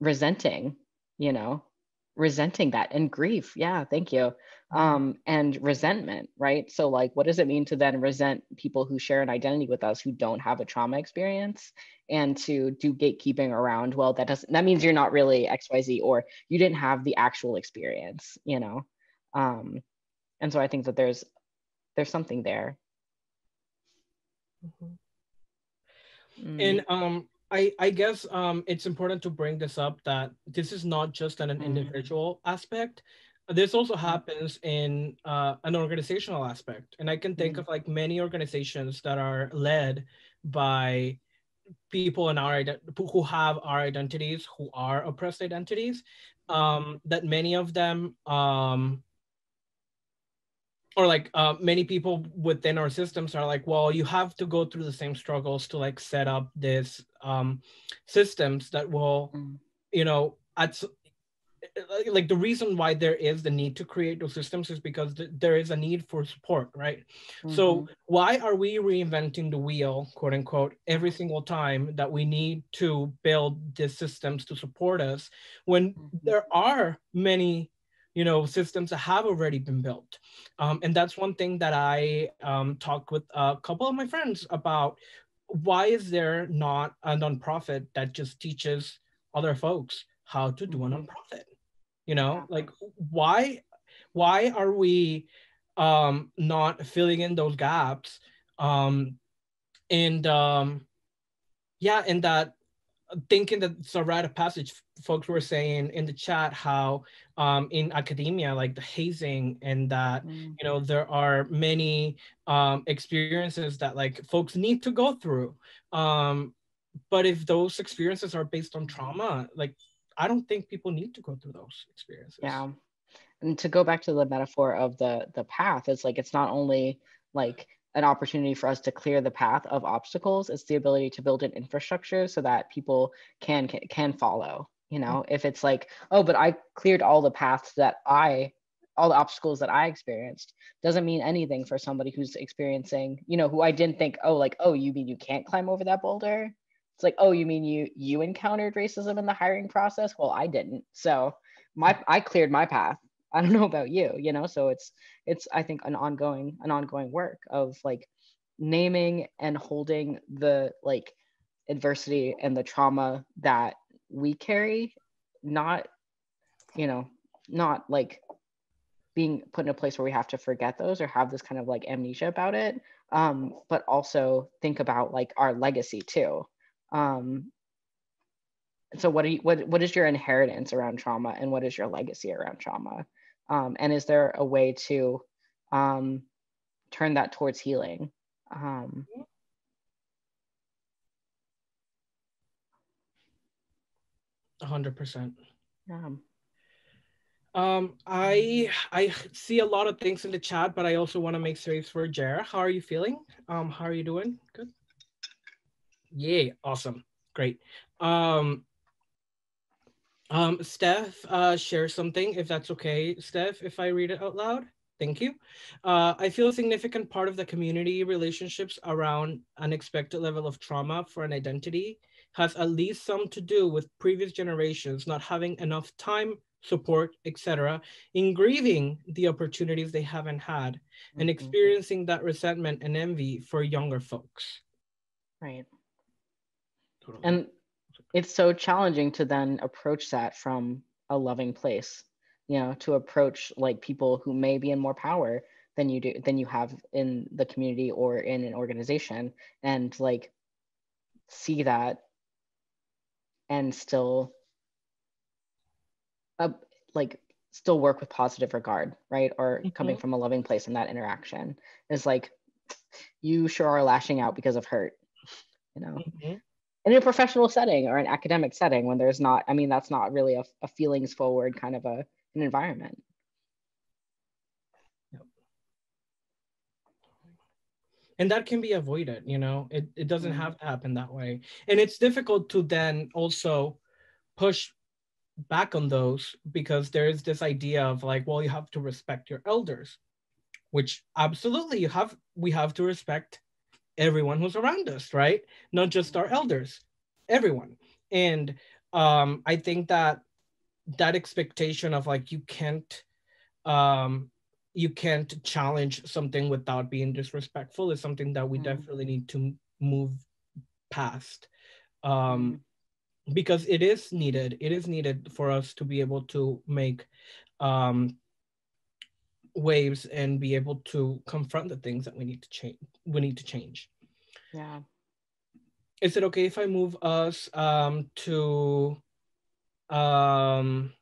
resenting, you know, resenting that and grief. Yeah, thank you. Um, and resentment, right? So, like, what does it mean to then resent people who share an identity with us who don't have a trauma experience and to do gatekeeping around, well, that doesn't, that means you're not really XYZ or you didn't have the actual experience, you know? Um, and so I think that there's, there's something there. Mm-hmm. Mm. And um, I, I guess um, it's important to bring this up that this is not just an, an mm. individual aspect. This also mm. happens in uh, an organizational aspect. And I can think mm. of like many organizations that are led by people in our who have our identities, who are oppressed identities, um, that many of them um, or like uh, many people within our systems are like well you have to go through the same struggles to like set up this um, systems that will mm. you know at like the reason why there is the need to create those systems is because th- there is a need for support right mm-hmm. so why are we reinventing the wheel quote unquote every single time that we need to build these systems to support us when mm-hmm. there are many you know systems that have already been built. Um, and that's one thing that i um, talked with a couple of my friends about. Why is there not a nonprofit that just teaches other folks how to do a mm-hmm. nonprofit? You know like why why are we um, not filling in those gaps um, and um, yeah and that thinking that it's a rite of passage folks were saying in the chat how um, in academia like the hazing and that mm-hmm. you know there are many um, experiences that like folks need to go through. Um, but if those experiences are based on trauma like i don't think people need to go through those experiences. Yeah. And to go back to the metaphor of the the path it's like it's not only like an opportunity for us to clear the path of obstacles it's the ability to build an infrastructure so that people can can, follow you know? If it's like oh but i cleared all the paths that i all the obstacles that i experienced doesn't mean anything for somebody who's experiencing you know who i didn't think oh like oh you mean you can't climb over that boulder? It's like oh you mean you you encountered racism in the hiring process? Well i didn't. So my i cleared my path I don't know about you, you know, so it's it's I think an ongoing an ongoing work of like naming and holding the like adversity and the trauma that we carry not you know not like being put in a place where we have to forget those or have this kind of like amnesia about it um, but also think about like our legacy too um, so what do you what, what is your inheritance around trauma and what is your legacy around trauma um, and is there a way to um, turn that towards healing? Um, a hundred percent. Um, I I see a lot of things in the chat, but I also want to make space for Jara. How are you feeling? Um, how are you doing? Good. Yay! awesome, great. Um, Um, Steph, uh, share something if that's okay. Steph, if I read it out loud. Thank you. Uh, I feel a significant part of the community relationships around unexpected level of trauma for an identity has at least some to do with previous generations not having enough time, support, etc., in grieving the opportunities they haven't had mm-hmm. and experiencing that resentment and envy for younger folks. Right. Totally. And it's so challenging to then approach that from a loving place you know to approach like people who may be in more power than you do than you have in the community or in an organization and like see that and still uh, like still work with positive regard right or mm-hmm. coming from a loving place in that interaction is like you sure are lashing out because of hurt you know mm-hmm. In a professional setting or an academic setting when there's not i mean that's not really a, a feelings forward kind of a an environment. And that can be avoided, you know, it, it doesn't mm-hmm. have to happen that way. And it's difficult to then also push back on those because there is this idea of like, well, you have to respect your elders, which absolutely you have, we have to respect everyone who's around us, right? Not just our elders, everyone. And um, I think that that expectation of like you can't um you can't challenge something without being disrespectful is something that we mm. definitely need to move past um mm. because it is needed it is needed for us to be able to make um waves and be able to confront the things that we need to change we need to change yeah is it okay if i move us um to um,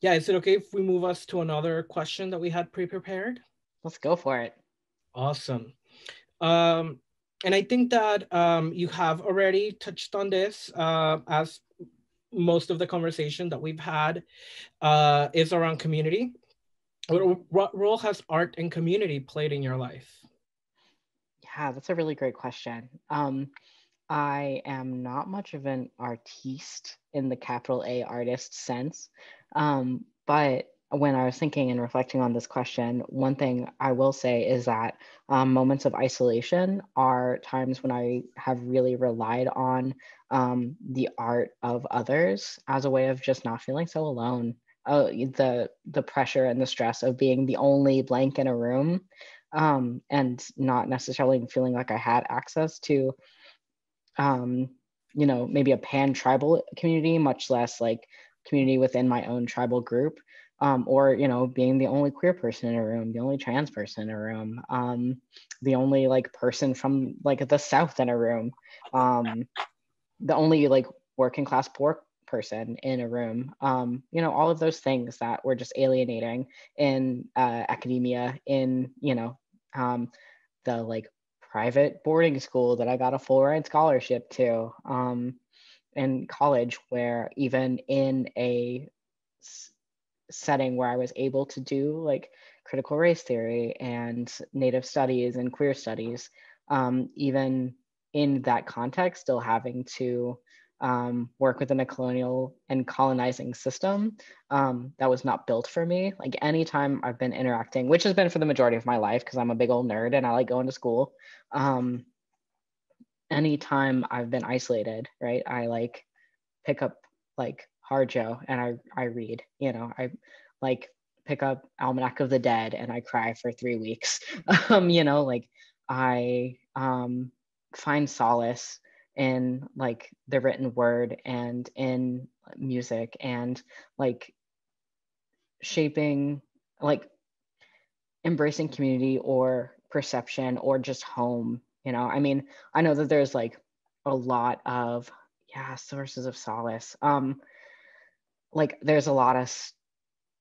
yeah, is it okay if we move us to another question that we had pre-prepared? Let's go for it. Awesome. Um, and I think that um, you have already touched on this uh, as most of the conversation that we've had uh, is around community. What, what role has art and community played in your life? Yeah, that's a really great question. Um, I am not much of an artiste in the capital A artist sense. Um, but when I was thinking and reflecting on this question, one thing I will say is that um, moments of isolation are times when I have really relied on um, the art of others as a way of just not feeling so alone. Uh, the the pressure and the stress of being the only blank in a room, um, and not necessarily feeling like I had access to um, you know, maybe a pan tribal community, much less like community within my own tribal group. Um, or you know being the only queer person in a room the only trans person in a room um, the only like person from like the south in a room um, the only like working class poor person in a room um, you know all of those things that were just alienating in uh, academia in you know um, the like private boarding school that I got a full ride scholarship to um, in college, where even in a setting where I was able to do like critical race theory and Native studies and queer studies, um, even in that context, still having to um, work within a colonial and colonizing system um, that was not built for me. Like anytime I've been interacting, which has been for the majority of my life because I'm a big old nerd and I like going to school. Um, anytime I've been isolated, right, I like pick up like Harjo and I I read. You know, I like pick up Almanac of the Dead and I cry for three weeks. um, you know, like I um, find solace in like the written word and in music and like shaping like embracing community or perception or just home you know i mean i know that there's like a lot of yeah sources of solace um like there's a lot of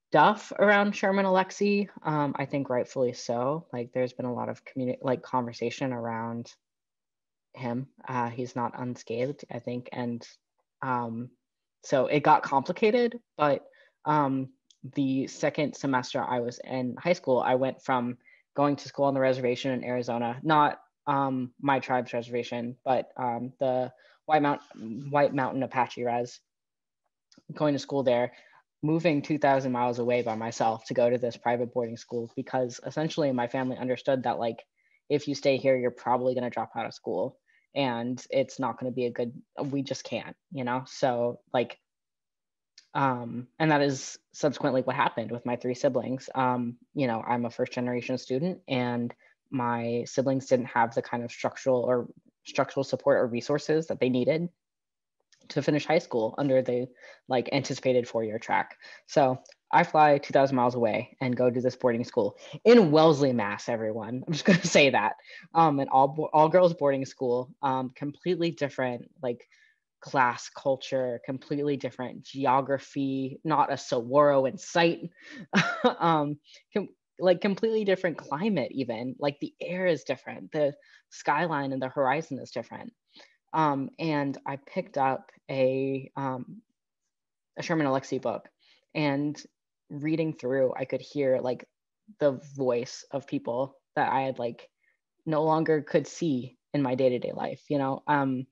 stuff around sherman alexie um i think rightfully so like there's been a lot of community like conversation around him. Uh, he's not unscathed, I think, and um, so it got complicated. But um, the second semester I was in high school, I went from going to school on the reservation in Arizona, not um, my tribe's reservation, but um, the White Mountain White Mountain Apache res, going to school there, moving 2,000 miles away by myself to go to this private boarding school because essentially my family understood that like if you stay here, you're probably going to drop out of school and it's not going to be a good. We just can't, you know. So like um, and that is subsequently what happened with my three siblings. Um, you know, I'm a first generation student, and my siblings didn't have the kind of structural or structural support or resources that they needed to finish high school under the like anticipated four-year track. So I fly 2,000 miles away and go to this boarding school in Wellesley, Mass. Everyone, I'm just gonna say that. Um, an all all girls boarding school, um, completely different, like class culture, completely different geography, not a saguaro in sight, um, com- like completely different climate, even like the air is different, the skyline and the horizon is different. Um, and I picked up a, um, a Sherman Alexie book and reading through, I could hear like the voice of people that I had like no longer could see in my day-to-day life, you know? Um,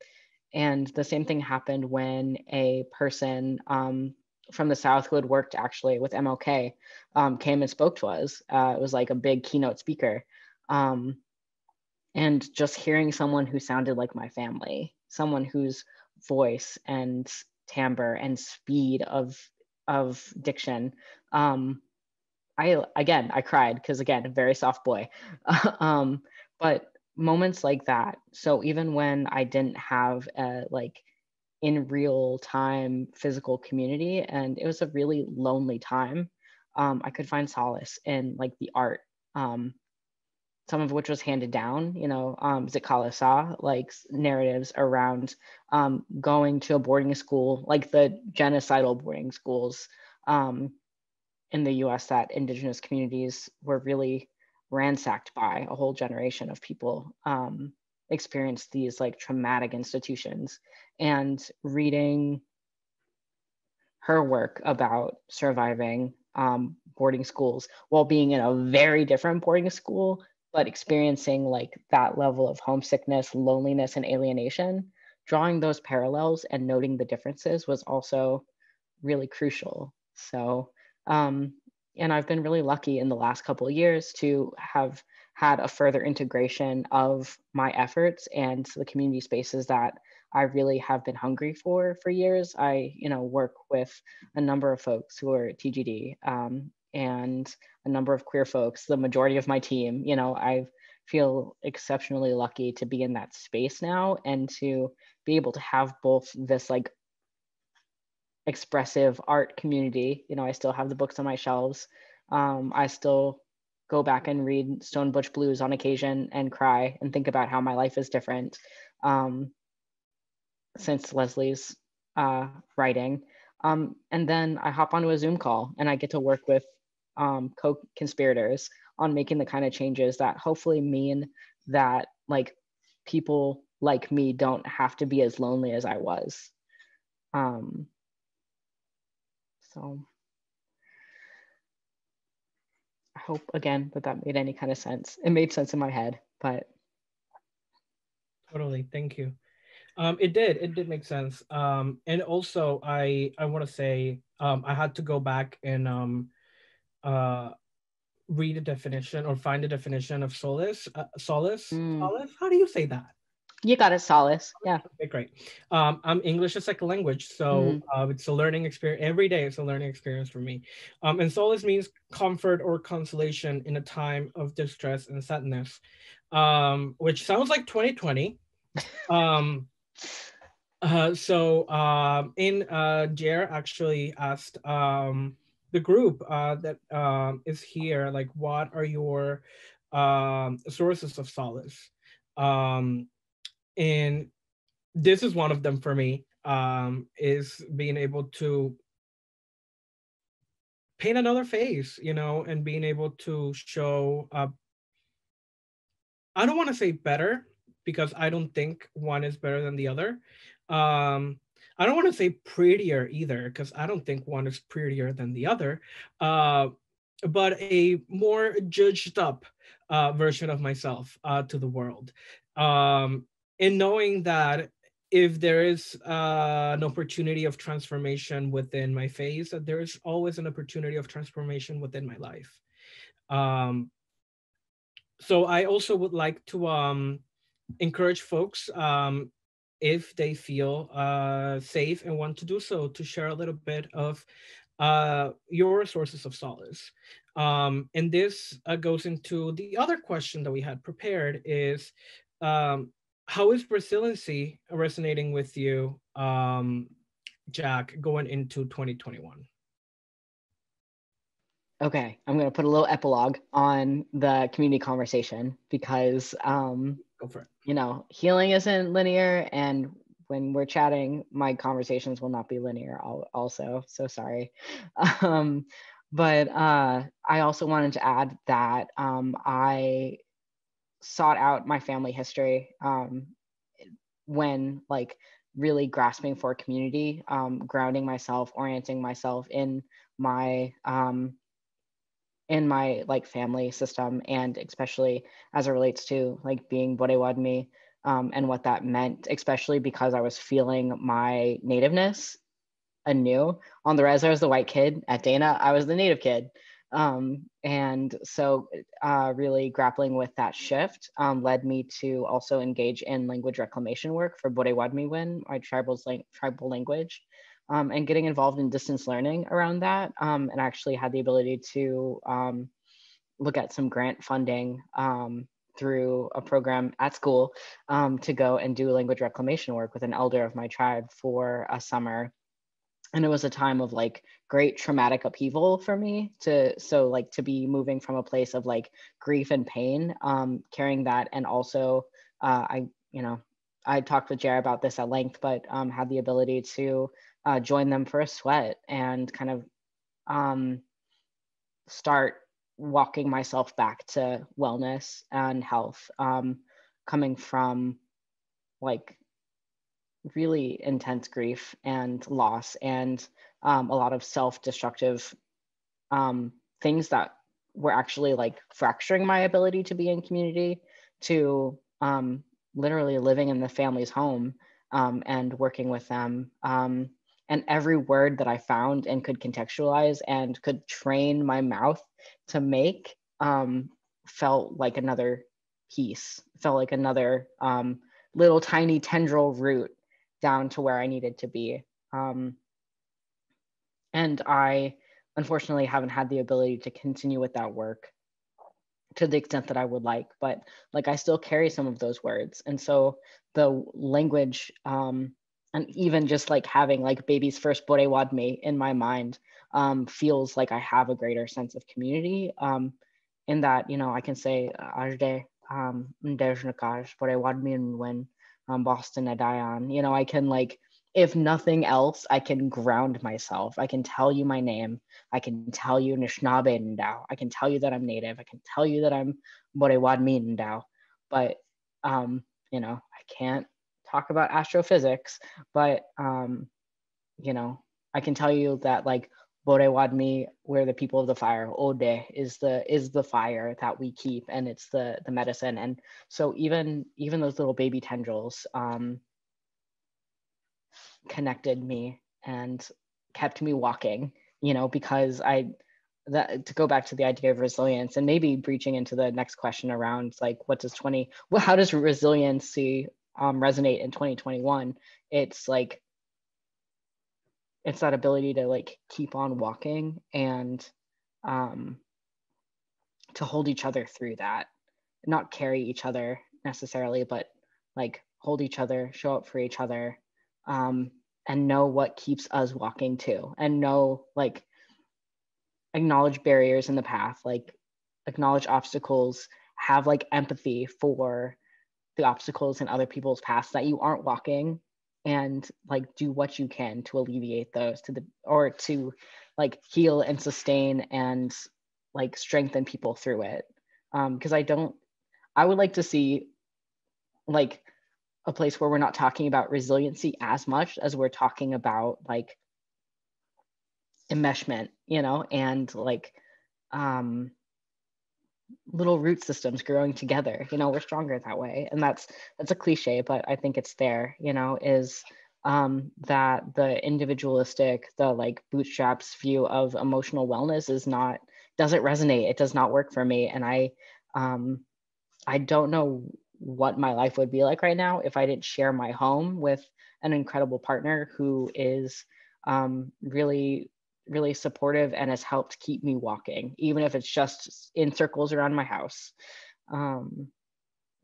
and the same thing happened when a person um, from the South who had worked actually with MLK um, came and spoke to us. Uh, it was like a big keynote speaker. Um, and just hearing someone who sounded like my family, someone whose voice and timbre and speed of of diction um i again i cried because again a very soft boy um but moments like that. So even when I didn't have a like in real time physical community and it was a really lonely time, um, I could find solace in like the art. Um, some of which was handed down, you know, um, Zitkala Sa, like narratives around um, going to a boarding school, like the genocidal boarding schools um, in the US that indigenous communities were really ransacked by a whole generation of people um, experienced these like traumatic institutions. And reading her work about surviving um, boarding schools while being in a very different boarding school but experiencing like that level of homesickness loneliness and alienation drawing those parallels and noting the differences was also really crucial so um, and I've been really lucky in the last couple of years to have had a further integration of my efforts and the community spaces that I really have been hungry for for years. I, you know, work with a number of folks who are TGD um, and a number of queer folks. The majority of my team, you know, I feel exceptionally lucky to be in that space now and to be able to have both this like expressive art community. You know, I still have the books on my shelves. Um, I still go back and read Stone Butch Blues on occasion and cry and think about how my life is different um, since Leslie's uh, writing. Um, and then I hop onto a Zoom call and I get to work with um, co-conspirators on making the kind of changes that hopefully mean that like people like me don't have to be as lonely as I was. Um, so I hope again that that made any kind of sense. It made sense in my head, but totally. Thank you. Um, it did. It did make sense. Um, and also, I I want to say um, I had to go back and um, uh, read a definition or find a definition of solace. Uh, solace. Mm. Solace. How do you say that? You got it, solace. Yeah. Okay, great. Um, I'm English as second language, so mm. uh, it's a learning experience. Every day, it's a learning experience for me. Um, and solace means comfort or consolation in a time of distress and sadness, um, which sounds like 2020. um, uh, so um, in uh, Jer actually asked um, the group uh, that um, is here, like, what are your um, sources of solace? Um, and this is one of them for me um, is being able to paint another face you know and being able to show uh, i don't want to say better because i don't think one is better than the other um, i don't want to say prettier either because i don't think one is prettier than the other uh, but a more judged up uh, version of myself uh, to the world um, and knowing that if there is uh, an opportunity of transformation within my phase, there is always an opportunity of transformation within my life. Um, so I also would like to um, encourage folks um, if they feel uh, safe and want to do so to share a little bit of uh, your sources of solace. Um, and this uh, goes into the other question that we had prepared is um, how is resiliency resonating with you, um, Jack, going into 2021? Okay, I'm going to put a little epilogue on the community conversation because, um, Go for it. you know, healing isn't linear. And when we're chatting, my conversations will not be linear also. So sorry. Um, but uh, I also wanted to add that um, I sought out my family history um, when like really grasping for community, um, grounding myself, orienting myself in my um, in my like family system, and especially as it relates to like being Bodewadmi um, and what that meant, especially because I was feeling my nativeness anew. On the res, I was the white kid. At Dana, I was the native kid. Um, and so, uh, really grappling with that shift um, led me to also engage in language reclamation work for Bodewadmiwin, my tribal's lang- tribal language, um, and getting involved in distance learning around that. Um, and actually had the ability to um, look at some grant funding um, through a program at school to go and do language reclamation work with an elder of my tribe for a summer and it was a time of like great traumatic upheaval for me to so like to be moving from a place of like grief and pain um carrying that and also uh i you know i talked with jared about this at length but um had the ability to uh, join them for a sweat and kind of um start walking myself back to wellness and health um coming from like really intense grief and loss and um, a lot of self-destructive um, things that were actually like fracturing my ability to be in community to um, literally living in the family's home um, and working with them um, and every word that i found and could contextualize and could train my mouth to make um, felt like another piece felt like another little tiny tendril root down to where I needed to be. Um, and I unfortunately haven't had the ability to continue with that work to the extent that I would like, but like I still carry some of those words. And so the language, um, and even just like having like baby's first Bodewadmi in my mind um, feels like I have a greater sense of community um, in that, you know, I can say, Ajde, um, Bodewadmi when um, Boston Adayan. You know, I can like, if nothing else, I can ground myself. I can tell you my name. I can tell you Nishnabe Ndao. I can tell you that I'm native. I can tell you that I'm Bodewadmi Ndao. But, um, you know, I can't talk about astrophysics, but, um, you know, I can tell you that like Bodewadmi, where the people of the fire, Ode is the is the fire that we keep, and it's the the medicine. And so even even those little baby tendrils um, connected me and kept me walking. You know, because I that to go back to the idea of resilience and maybe breaching into the next question around like what does 20 well how does resiliency um, resonate in 2021 it's like it's that ability to like keep on walking and um, to hold each other through that. Not carry each other necessarily but like hold each other show up for each other um, and know what keeps us walking too. And know like acknowledge barriers in the path like acknowledge obstacles have like empathy for the obstacles in other people's paths that you aren't walking and like do what you can to alleviate those to the or to like heal and sustain and like strengthen people through it. Um because i don't i would like to see like a place where we're not talking about resiliency as much as we're talking about like enmeshment you know and like um little root systems growing together. You know we're stronger that way. And that's that's a cliche but i think it's there you know is um, that the individualistic the like bootstraps view of emotional wellness is not doesn't resonate. It does not work for me. And i um, i don't know what my life would be like right now if i didn't share my home with an incredible partner who is um, really really supportive and has helped keep me walking, even if it's just in circles around my house. Um,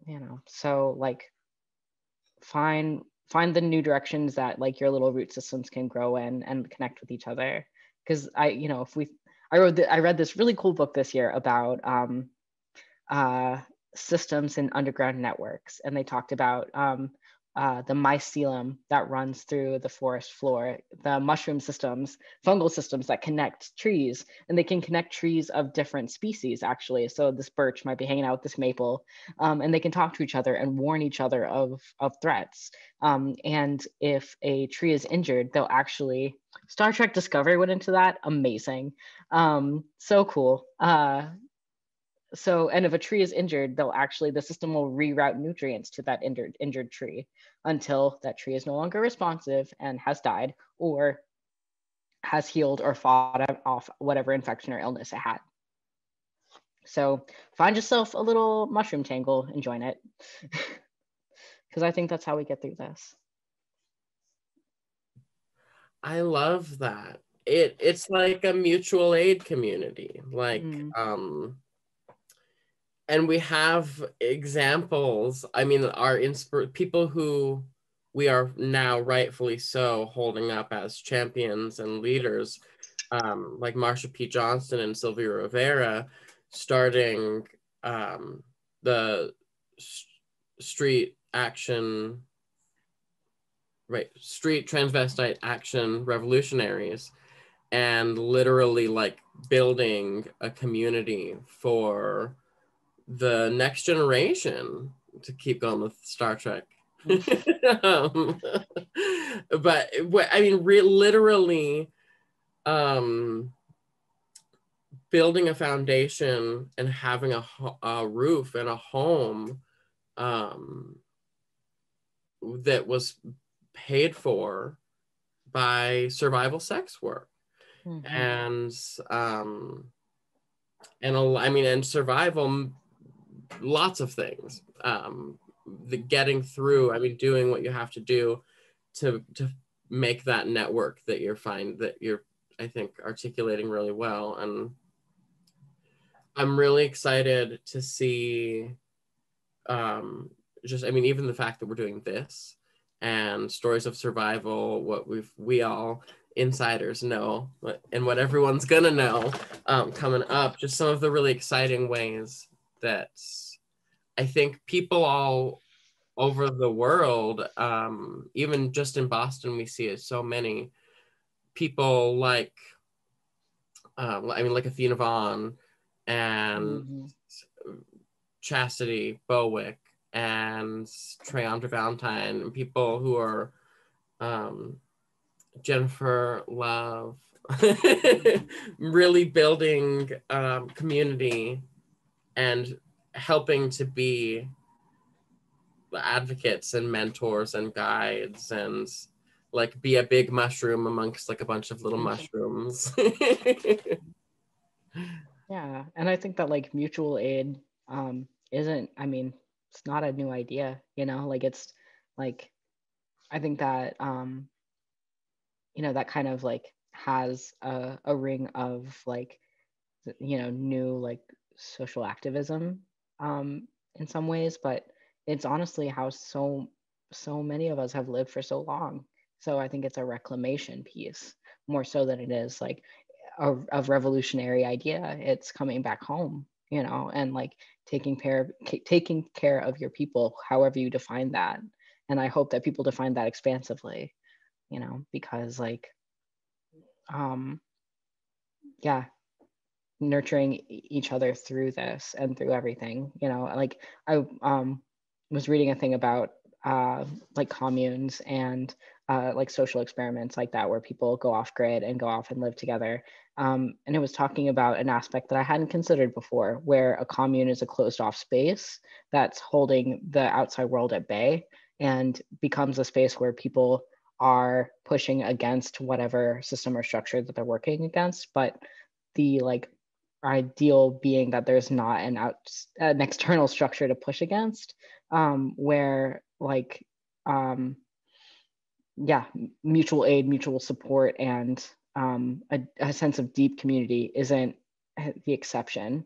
you know, so like find find the new directions that like your little root systems can grow in and connect with each other. Because I, you know, if we, I wrote, the, I read this really cool book this year about um, uh, systems and underground networks, and they talked about um, uh, the mycelium that runs through the forest floor, the mushroom systems, fungal systems that connect trees, and they can connect trees of different species actually. So this birch might be hanging out with this maple, um, and they can talk to each other and warn each other of, of threats. Um, and if a tree is injured, they'll actually, Star Trek Discovery went into that, amazing. Um, so cool. Uh, so and if a tree is injured they'll actually the system will reroute nutrients to that injured injured tree until that tree is no longer responsive and has died or has healed or fought off whatever infection or illness it had. So find yourself a little mushroom tangle and join it. Because i think that's how we get through this. I love that. It it's like a mutual aid community like mm. um and we have examples i mean our inspir people who we are now rightfully so holding up as champions and leaders um, like marsha p. Johnson and sylvia rivera starting um, the st- street action right street transvestite action revolutionaries and literally like building a community for the next generation to keep going with Star Trek. um, but I mean, re- literally, um, building a foundation and having a, a roof and a home um, that was paid for by survival sex work. Mm-hmm. And um, and I mean, and survival lots of things. Um, the getting through, I mean, doing what you have to do to to make that network that you're fine that you're I think articulating really well. And I'm really excited to see um just I mean even the fact that we're doing this and stories of survival, what we've we all insiders know and what everyone's gonna know um, coming up, just some of the really exciting ways that I think people all over the world, um, even just in Boston, we see it so many people like, uh, I mean, like Athena Vaughn and mm-hmm. Chastity Bowick and Tre'Andre Valentine and people who are um, Jennifer Love, really building um, community and helping to be advocates and mentors and guides and like be a big mushroom amongst like a bunch of little mushrooms. yeah, and I think that like mutual aid um isn't I mean, it's not a new idea, you know, like it's like I think that um you know that kind of like has a, a ring of like you know new like social activism um, in some ways, but it's honestly how so so many of us have lived for so long. So I think it's a reclamation piece more so than it is like a, a revolutionary idea. It's coming back home, you know, and like taking care of taking care of your people, however you define that. And I hope that people define that expansively, you know, because like, um, yeah, nurturing each other through this and through everything you know like i um, was reading a thing about uh, like communes and uh, like social experiments like that where people go off grid and go off and live together. Um, and it was talking about an aspect that I hadn't considered before, where a commune is a closed off space that's holding the outside world at bay and becomes a space where people are pushing against whatever system or structure that they're working against. But the like ideal being that there's not an out an external structure to push against, um, where like um, yeah, mutual aid, mutual support, and um, a, a sense of deep community isn't the exception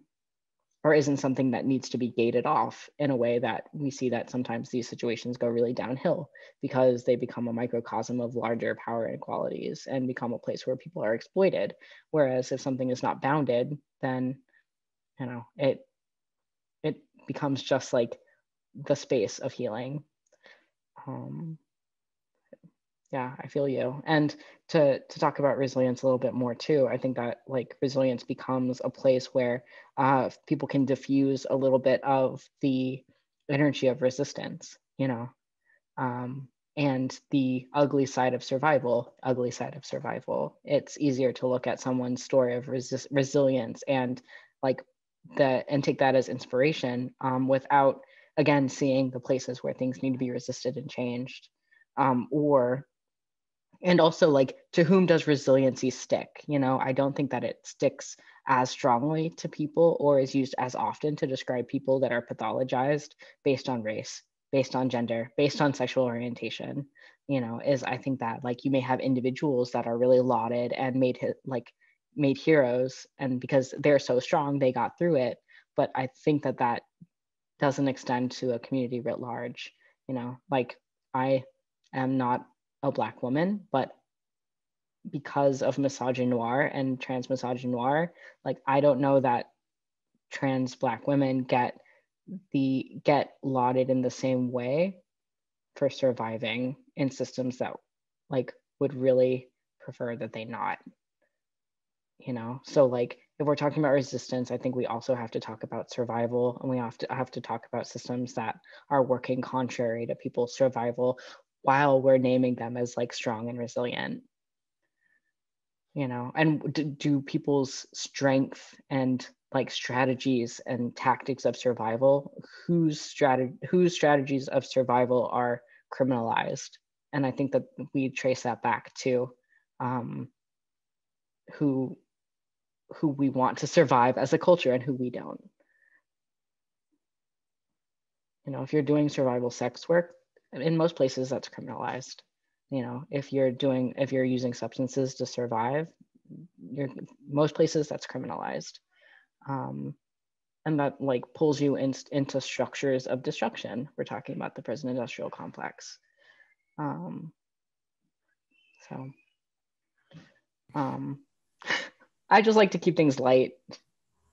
or isn't something that needs to be gated off in a way that we see that sometimes these situations go really downhill because they become a microcosm of larger power inequalities and become a place where people are exploited. Whereas if something is not bounded then you know it it becomes just like the space of healing. Um, yeah i feel you. And to to talk about resilience a little bit more too i think that like resilience becomes a place where uh, people can diffuse a little bit of the energy of resistance you know um, and the ugly side of survival ugly side of survival. It's easier to look at someone's story of resist- resilience and like the and take that as inspiration um, without again seeing the places where things need to be resisted and changed um, or and also like to whom does resiliency stick? You know i don't think that it sticks as strongly to people or is used as often to describe people that are pathologized based on race based on gender based on sexual orientation you know is i think that like you may have individuals that are really lauded and made like made heroes and because they're so strong they got through it. But i think that that doesn't extend to a community writ large you know like i am not a black woman, but because of misogynoir and trans misogynoir, like I don't know that trans black women get the get lauded in the same way for surviving in systems that like would really prefer that they not you know? So like if we're talking about resistance i think we also have to talk about survival and we have to have to talk about systems that are working contrary to people's survival while we're naming them as like strong and resilient. You know and do, do people's strength and like strategies and tactics of survival whose strategy whose strategies of survival are criminalized. And i think that we trace that back to um, who who we want to survive as a culture and who we don't. You know if you're doing survival sex work in most places that's criminalized. You know if you're doing if you're using substances to survive you're most places that's criminalized. Um, and that like pulls you in, into structures of destruction. We're talking about the prison industrial complex. Um, so um, i just like to keep things light.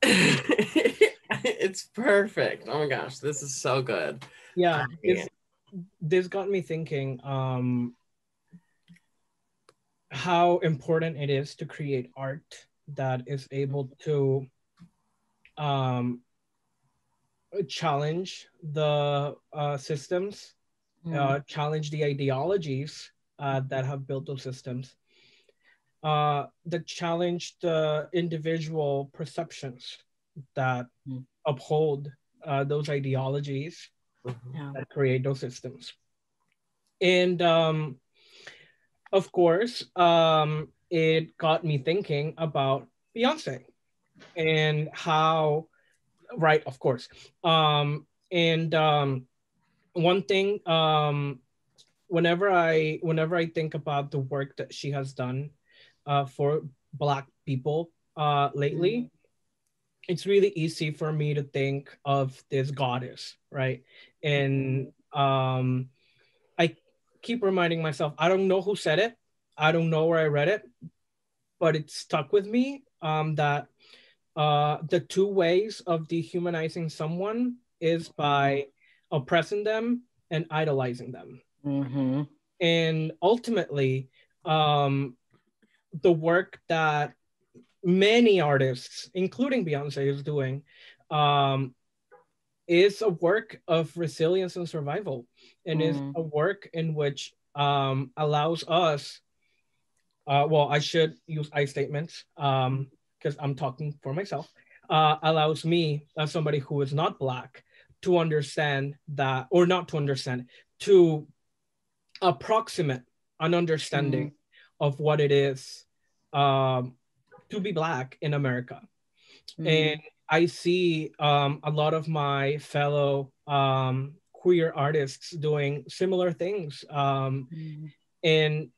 It's perfect. Oh my gosh this is so good. Yeah it's, this got me thinking um, how important it is to create art that is able to um, challenge the uh, systems, mm. uh, challenge the ideologies uh, that have built those systems, uh, that challenge the individual perceptions that mm. uphold uh, those ideologies mm-hmm. that create those systems. And um, of course, um, it got me thinking about Beyonce and how, right, of course. Um, and um, one thing, um, whenever I whenever I think about the work that she has done uh, for Black people uh, lately, mm-hmm it's really easy for me to think of this goddess, right? And um, I keep reminding myself, I don't know who said it, I don't know where I read it, but it stuck with me um, that uh, the two ways of dehumanizing someone is by oppressing them and idolizing them. Mm-hmm. And ultimately, um, the work that many artists, including Beyonce, is doing, um, is a work of resilience and survival, and mm. is a work in which um, allows us. Uh, well, I should use I statements because I'm talking for myself. Uh, allows me as somebody who is not black to understand that, or not to understand, to approximate an understanding mm. of what it is um, to be black in America. Mm. And I see um, a lot of my fellow um, queer artists doing similar things. Um, mm. And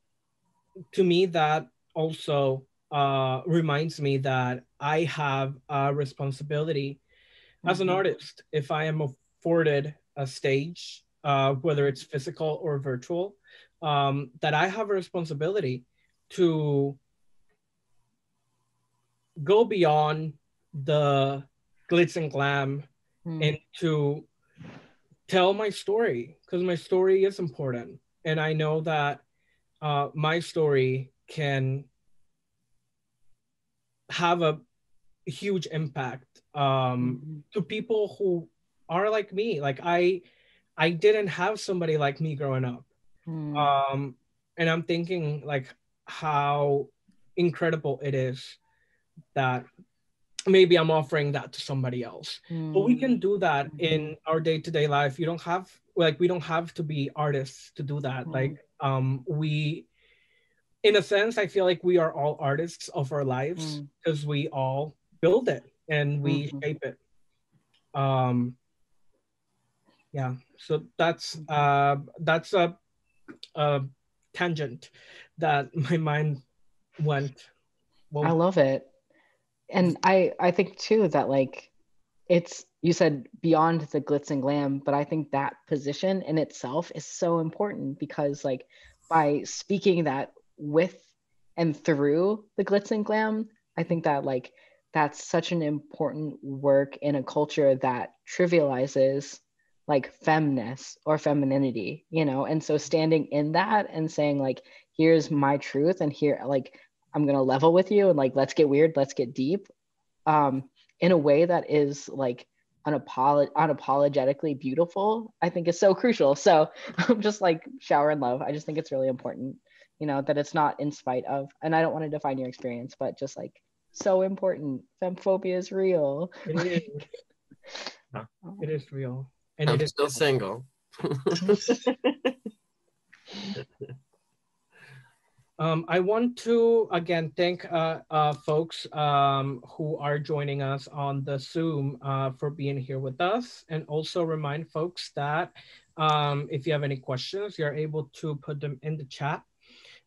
to me, that also uh, reminds me that I have a responsibility mm-hmm. as an mm-hmm. artist. If I am afforded a stage, uh, whether it's physical or virtual, um, that I have a responsibility to go beyond the glitz and glam mm. and to tell my story because my story is important and i know that uh, my story can have a huge impact um, mm-hmm. to people who are like me like i i didn't have somebody like me growing up mm. um, and i'm thinking like how incredible it is that maybe I'm offering that to somebody else. Mm. But we can do that mm-hmm. in our day-to-day life. You don't have like we don't have to be artists to do that. Mm. Like um we in a sense I feel like we are all artists of our lives because mm. we all build it and we mm-hmm. shape it. Um yeah, so that's mm-hmm. uh that's a, a tangent that my mind went. Well, I love it and i i think too that like it's you said beyond the glitz and glam but i think that position in itself is so important because like by speaking that with and through the glitz and glam i think that like that's such an important work in a culture that trivializes like femness or femininity you know? And so standing in that and saying like here's my truth and here like I'm gonna level with you and like let's get weird, let's get deep, um, in a way that is like unapolog- unapologetically beautiful. I think is so crucial. So I'm just like shower in love. I just think it's really important, you know, that it's not in spite of. And I don't want to define your experience, but just like so important. Femphobia is real. It is. it is real. And I'm it is still single. Um, I want to again thank uh, uh, folks um, who are joining us on the Zoom uh, for being here with us, and also remind folks that um, if you have any questions, you're able to put them in the chat.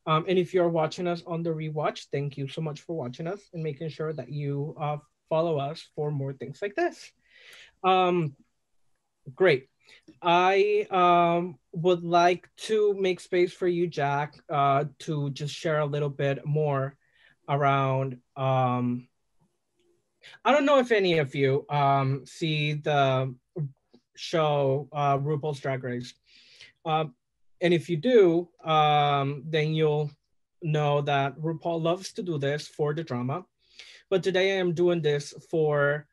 Um, and if you're watching us on the rewatch, thank you so much for watching us and making sure that you uh, follow us for more things like this. Um, great. I um, would like to make space for you, Jack, uh, to just share a little bit more around. Um, I don't know if any of you um, see the show uh, RuPaul's Drag Race. Uh, and if you do, um, then you'll know that RuPaul loves to do this for the drama. But today I am doing this for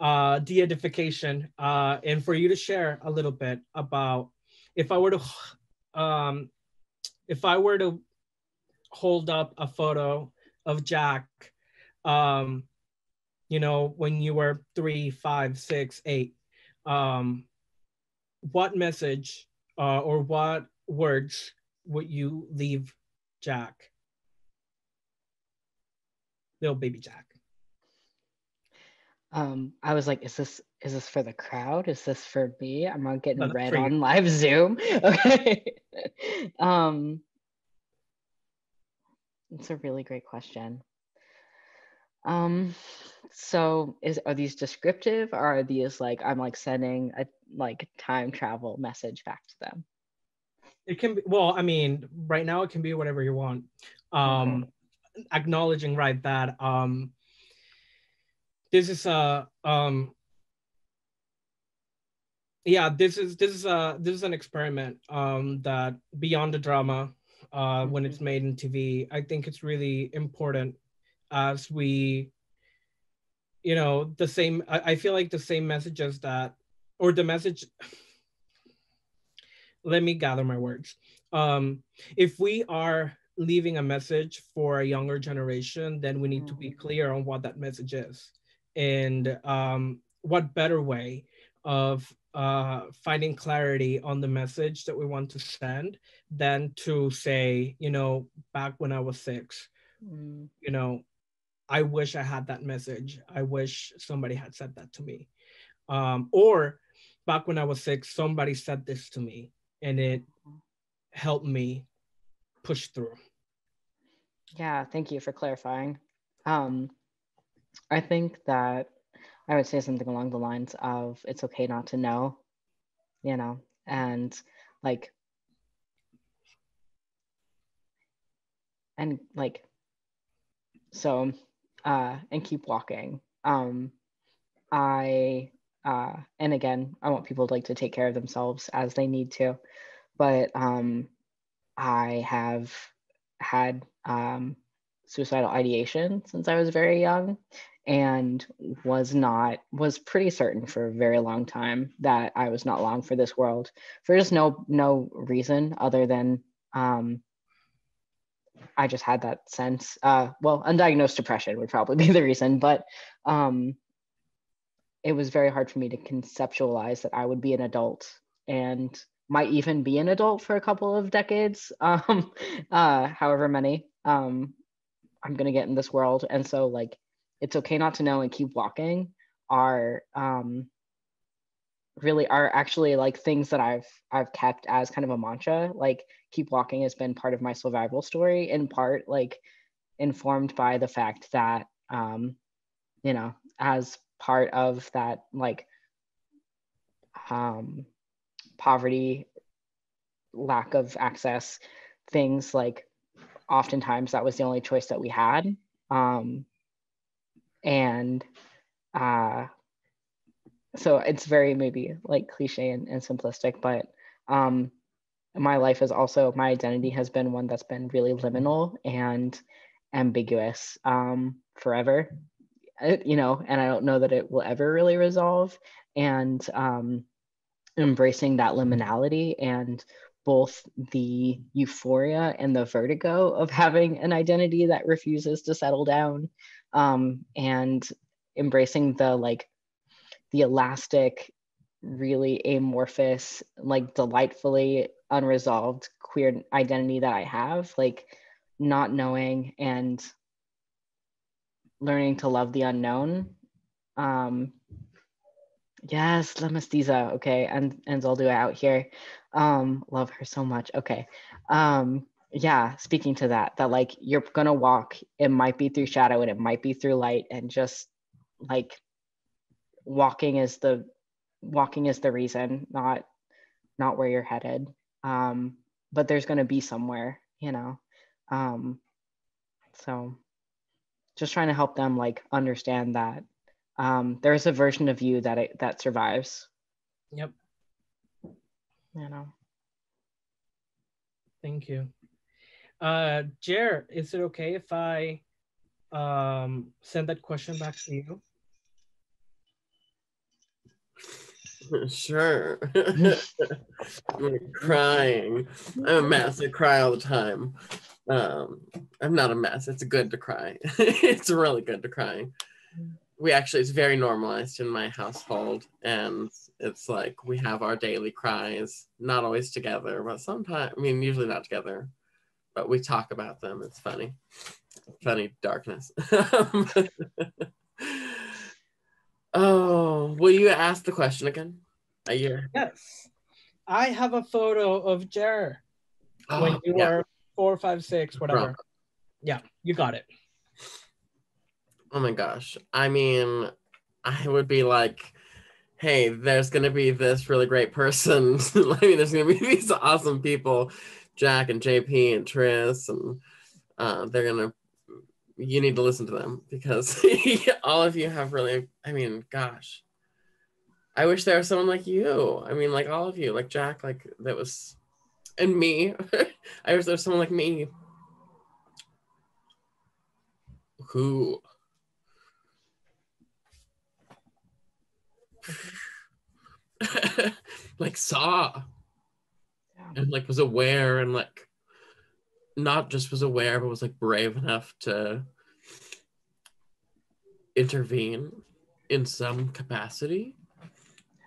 uh, de-edification uh, and for you to share a little bit about if I were to um, if I were to hold up a photo of Jack, um, you know, when you were three, five, six, eight, um, what message uh, or what words would you leave Jack? Little baby Jack um, I was like, is this is this for the crowd? Is this for me? I'm not getting no, red on live Zoom. Okay. um, it's a really great question. Um, so is are these descriptive or are these like I'm like sending a like time travel message back to them? It can be well, I mean, right now it can be whatever you want. Um mm-hmm. acknowledging right that um this is a um yeah this is this is a this is an experiment um that beyond the drama uh when it's made in tv i think it's really important as we you know the same I, I feel like the same messages that or the message let me gather my words. Um, if we are leaving a message for a younger generation, then we need to be clear on what that message is. And um, what better way of uh, finding clarity on the message that we want to send than to say, you know, back when I was six, Mm. you know, I wish I had that message. I wish somebody had said that to me. Um, or back when I was six, somebody said this to me and it helped me push through. Yeah, thank you for clarifying. Um, I think that I would say something along the lines of it's okay not to know, you know, and like, and like, so, uh, and keep walking. Um, I, uh, and again, I want people to like to take care of themselves as they need to, but um, I have had um, suicidal ideation since I was very young and was not was pretty certain for a very long time that I was not long for this world for just no no reason other than um, I just had that sense. Uh, well, undiagnosed depression would probably be the reason, but um, it was very hard for me to conceptualize that I would be an adult and might even be an adult for a couple of decades, um, uh, however many um, I'm gonna get in this world. And so like, it's okay not to know and keep walking are um, really are actually like things that I've I've kept as kind of a mantra. Like keep walking has been part of my survival story in part like informed by the fact that um, you know as part of that like um, poverty lack of access things like oftentimes that was the only choice that we had. Um, and uh, so it's very maybe like cliche and, and simplistic but um, my life is also my identity has been one that's been really liminal and ambiguous um, forever. It, you know and i don't know that it will ever really resolve. And um, embracing that liminality and both the euphoria and the vertigo of having an identity that refuses to settle down um, and embracing the like the elastic really amorphous like delightfully unresolved queer identity that i have like not knowing and learning to love the unknown um yes la mestiza okay and Anzaldúa out here. Um love her so much okay. Um yeah speaking to that that like you're gonna walk it might be through shadow and it might be through light and just like walking is the walking is the reason not not where you're headed. Um but there's to be somewhere you know? Um so just trying to help them like understand that um there's a version of you that it, that survives Yep. you know Thank you. Uh, Jer, is it okay if I um, send that question back to you? Sure. I'm crying. I'm a mess. I cry all the time. Um, I'm not a mess. It's good to cry. it's really good to cry. We actually, it's very normalized in my household. And it's like we have our daily cries, not always together, but sometimes, I mean, usually not together, but we talk about them. It's funny. Funny darkness. oh, will you ask the question again? A year. Yes. I have a photo of Jer when Oh, you yeah. were four, five, six, whatever. Yeah, you got it. Oh my gosh. I mean, I would be like, hey, there's going to be this really great person. I mean, there's going to be these awesome people, Jack and JP and Triss, and uh, they're going to, you need to listen to them because all of you have really, I mean, gosh. I wish there was someone like you. I mean, like all of you, like Jack, like that was, and me. I wish there was someone like me who like saw. Yeah. And like was aware and like not just was aware but was like brave enough to intervene in some capacity.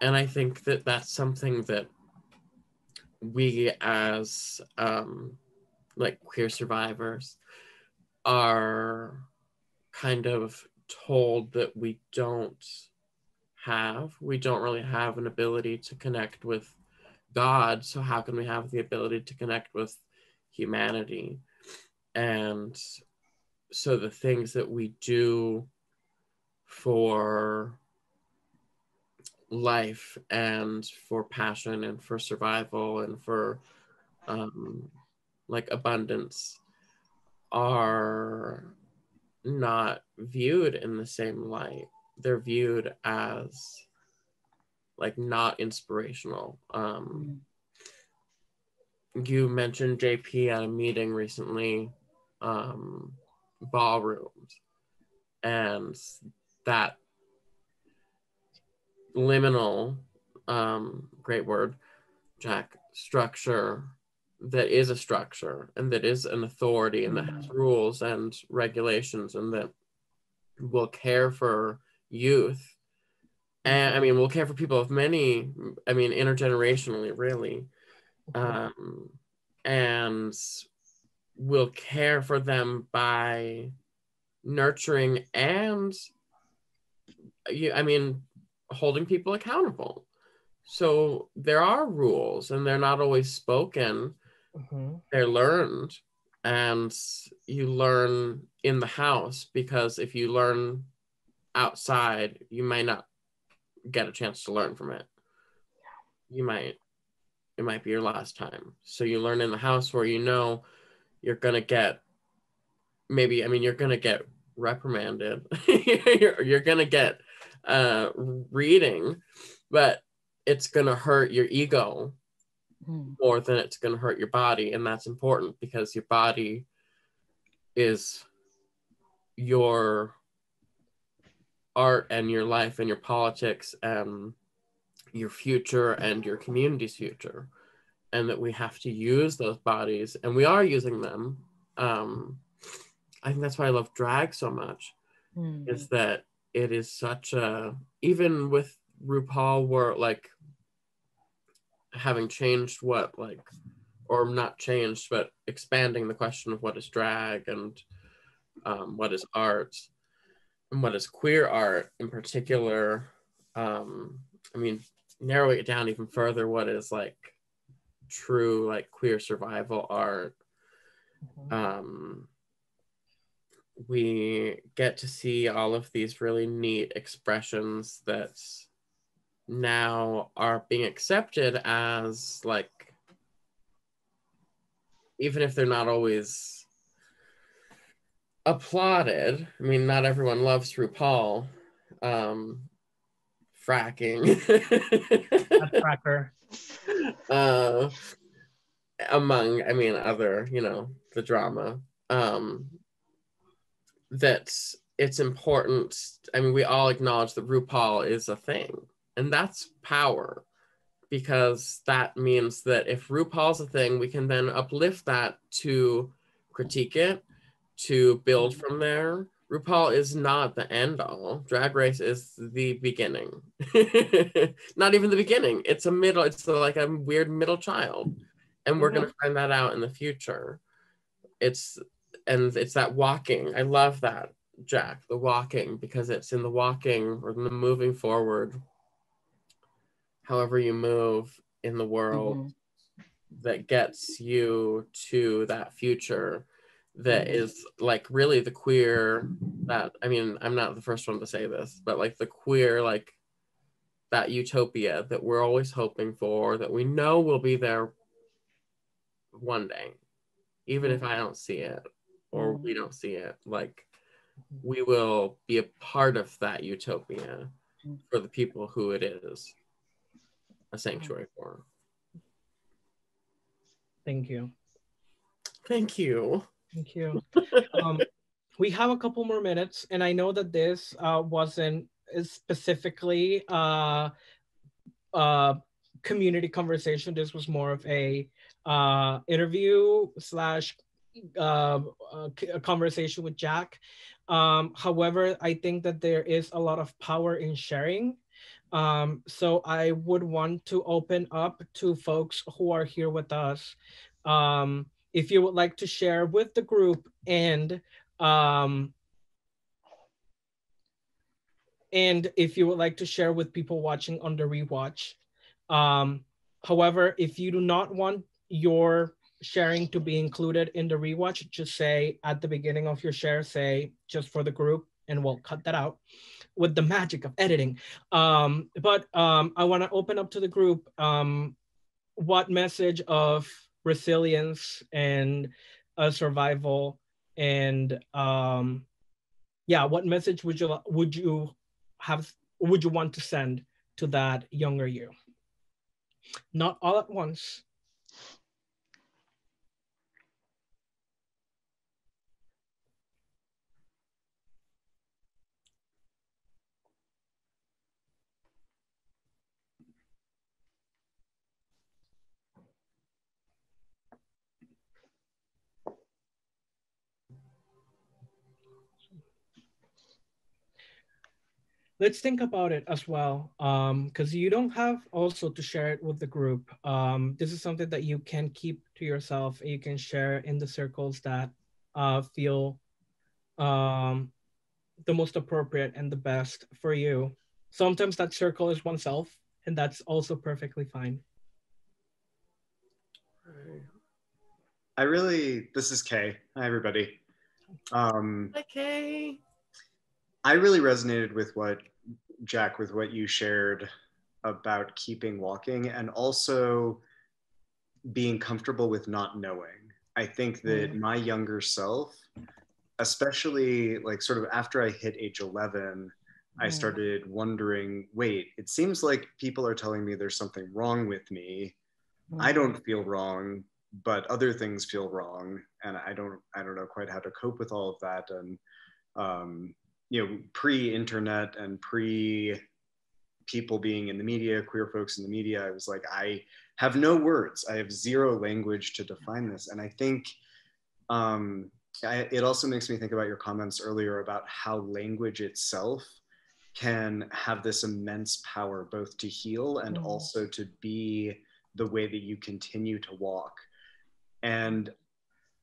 And i think that that's something that we as um like queer survivors are kind of told that we don't have we don't really have an ability to connect with god so how can we have the ability to connect with humanity? And so the things that we do for life and for passion and for survival and for um, like abundance are not viewed in the same light they're viewed as like not inspirational. Um you mentioned jp at a meeting recently um ballrooms and that liminal um great word jack structure that is a structure and that is an authority and that has rules and regulations and that will care for youth. And i mean we'll care for people of many i mean intergenerationally really. Um and will care for them by nurturing and you i mean holding people accountable. So there are rules and they're not always spoken. Mm-hmm. they're learned and you learn in the house because if you learn outside you might not get a chance to learn from it. You might it might be your last time. So you learn in the house where you know you're gonna get maybe i mean you're gonna get reprimanded. You're, you're gonna get uh reading but it's gonna hurt your ego Mm. more than it's going to hurt your body. And that's important because your body is your art and your life and your politics and your future and your community's future and that we have to use those bodies and we are using them um i think that's why i love drag so much Mm. is that it is such a even with RuPaul where like having changed what like or not changed but expanding the question of what is drag and um, what is art and what is queer art in particular um, i mean narrowing it down even further what is like true like queer survival art Mhm. um, we get to see all of these really neat expressions that now are being accepted as like even if they're not always applauded. I mean not everyone loves RuPaul um fracking. Cracker. uh among i mean other you know the drama um that it's important. I mean we all acknowledge that RuPaul is a thing and that's power because that means that if RuPaul's a thing we can then uplift that to critique it to build from there RuPaul is not the end all. Drag Race is the beginning. not even the beginning. It's a middle, it's like a weird middle child. And we're going to find that out in the future. It's and it's that walking. I love that, Jack, the walking because it's in the walking or the moving forward. However you move in the world Mhm. that gets you to that future that Mhm. like really the queer that I mean I'm not the first one to say this but like the queer like that utopia that we're always hoping for that we know will be there one day even if I don't see it or we don't see it like we will be a part of that utopia for the people who it is a sanctuary for Thank you. thank you Thank you. um, we have a couple more minutes, and I know that this uh, wasn't specifically uh, uh, community conversation. This was more of a uh, interview slash uh, a conversation with Jack. Um, however, I think that there is a lot of power in sharing. Um, so I would want to open up to folks who are here with us. Um, if you would like to share with the group and um, and if you would like to share with people watching on the rewatch. Um, however, if you do not want your sharing to be included in the rewatch, just say at the beginning of your share, say just for the group, and we'll cut that out with the magic of editing. Um, but um, I want to open up to the group um, what message of resilience and uh, survival and um, yeah, what message would you would you have would you want to send to that younger you? Not all at once, let's think about it as well because um, you don't have also to share it with the group. Um, this is something that you can keep to yourself and you can share in the circles that uh, feel um, the most appropriate and the best for you. Sometimes that circle is oneself and that's also perfectly fine. I really this is kay. Hi everybody. Um hi kay. I really resonated with what Jack, with what you shared about keeping walking and also being comfortable with not knowing. I think that mm. my younger self, especially like sort of after I hit age 11, mm. I started wondering wait, it seems like people are telling me there's something wrong with me. Mm. I don't feel wrong, but other things feel wrong. And I don't, I don't know quite how to cope with all of that. And um, you know, pre-internet and pre people being in the media, queer folks in the media, I was like, I have no words. I have zero language to define this. And I think um, I, it also makes me think about your comments earlier about how language itself can have this immense power both to heal and mm. also to be the way that you continue to walk. And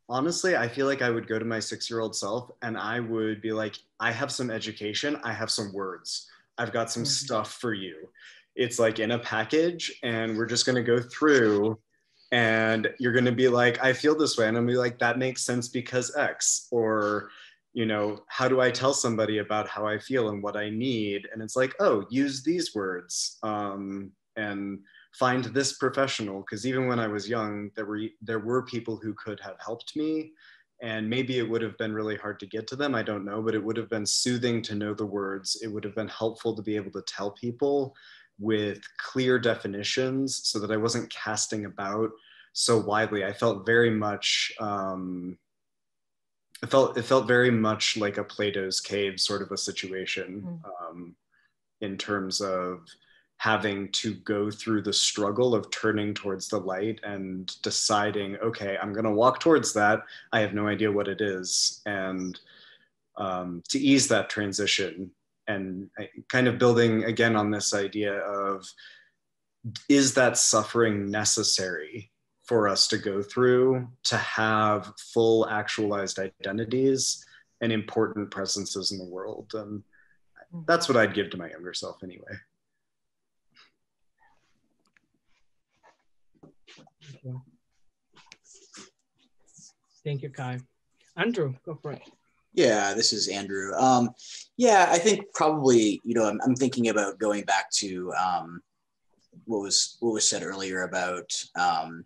honestly, I feel like I would go to my six year old self and I would be like, I have some education, I have some words, I've got some mm-hmm. stuff for you. It's like in a package, and we're just going to go through. And you're going to be like, I feel this way. And I'm going to be like, that makes sense because X. Or, you know, how do I tell somebody about how I feel and what I need? And it's like, oh, use these words. Um, and find this professional because even when I was young, there were there were people who could have helped me, and maybe it would have been really hard to get to them. I don't know, but it would have been soothing to know the words. It would have been helpful to be able to tell people with clear definitions so that I wasn't casting about so widely. I felt very much. Um, it felt it felt very much like a Plato's cave sort of a situation mm. um, in terms of having to go through the struggle of turning towards the light and deciding, okay, I'm going to walk towards that. I have no idea what it is. And um, to ease that transition and kind of building again on this idea of is that suffering necessary for us to go through to have full actualized identities and important presences in the world? And that's what I'd give to my younger self anyway. Thank you, Kai. Andrew, go for it. Yeah, this is Andrew. Um, yeah, I think probably, you know, I'm, I'm thinking about going back to um, what was what was said earlier about um,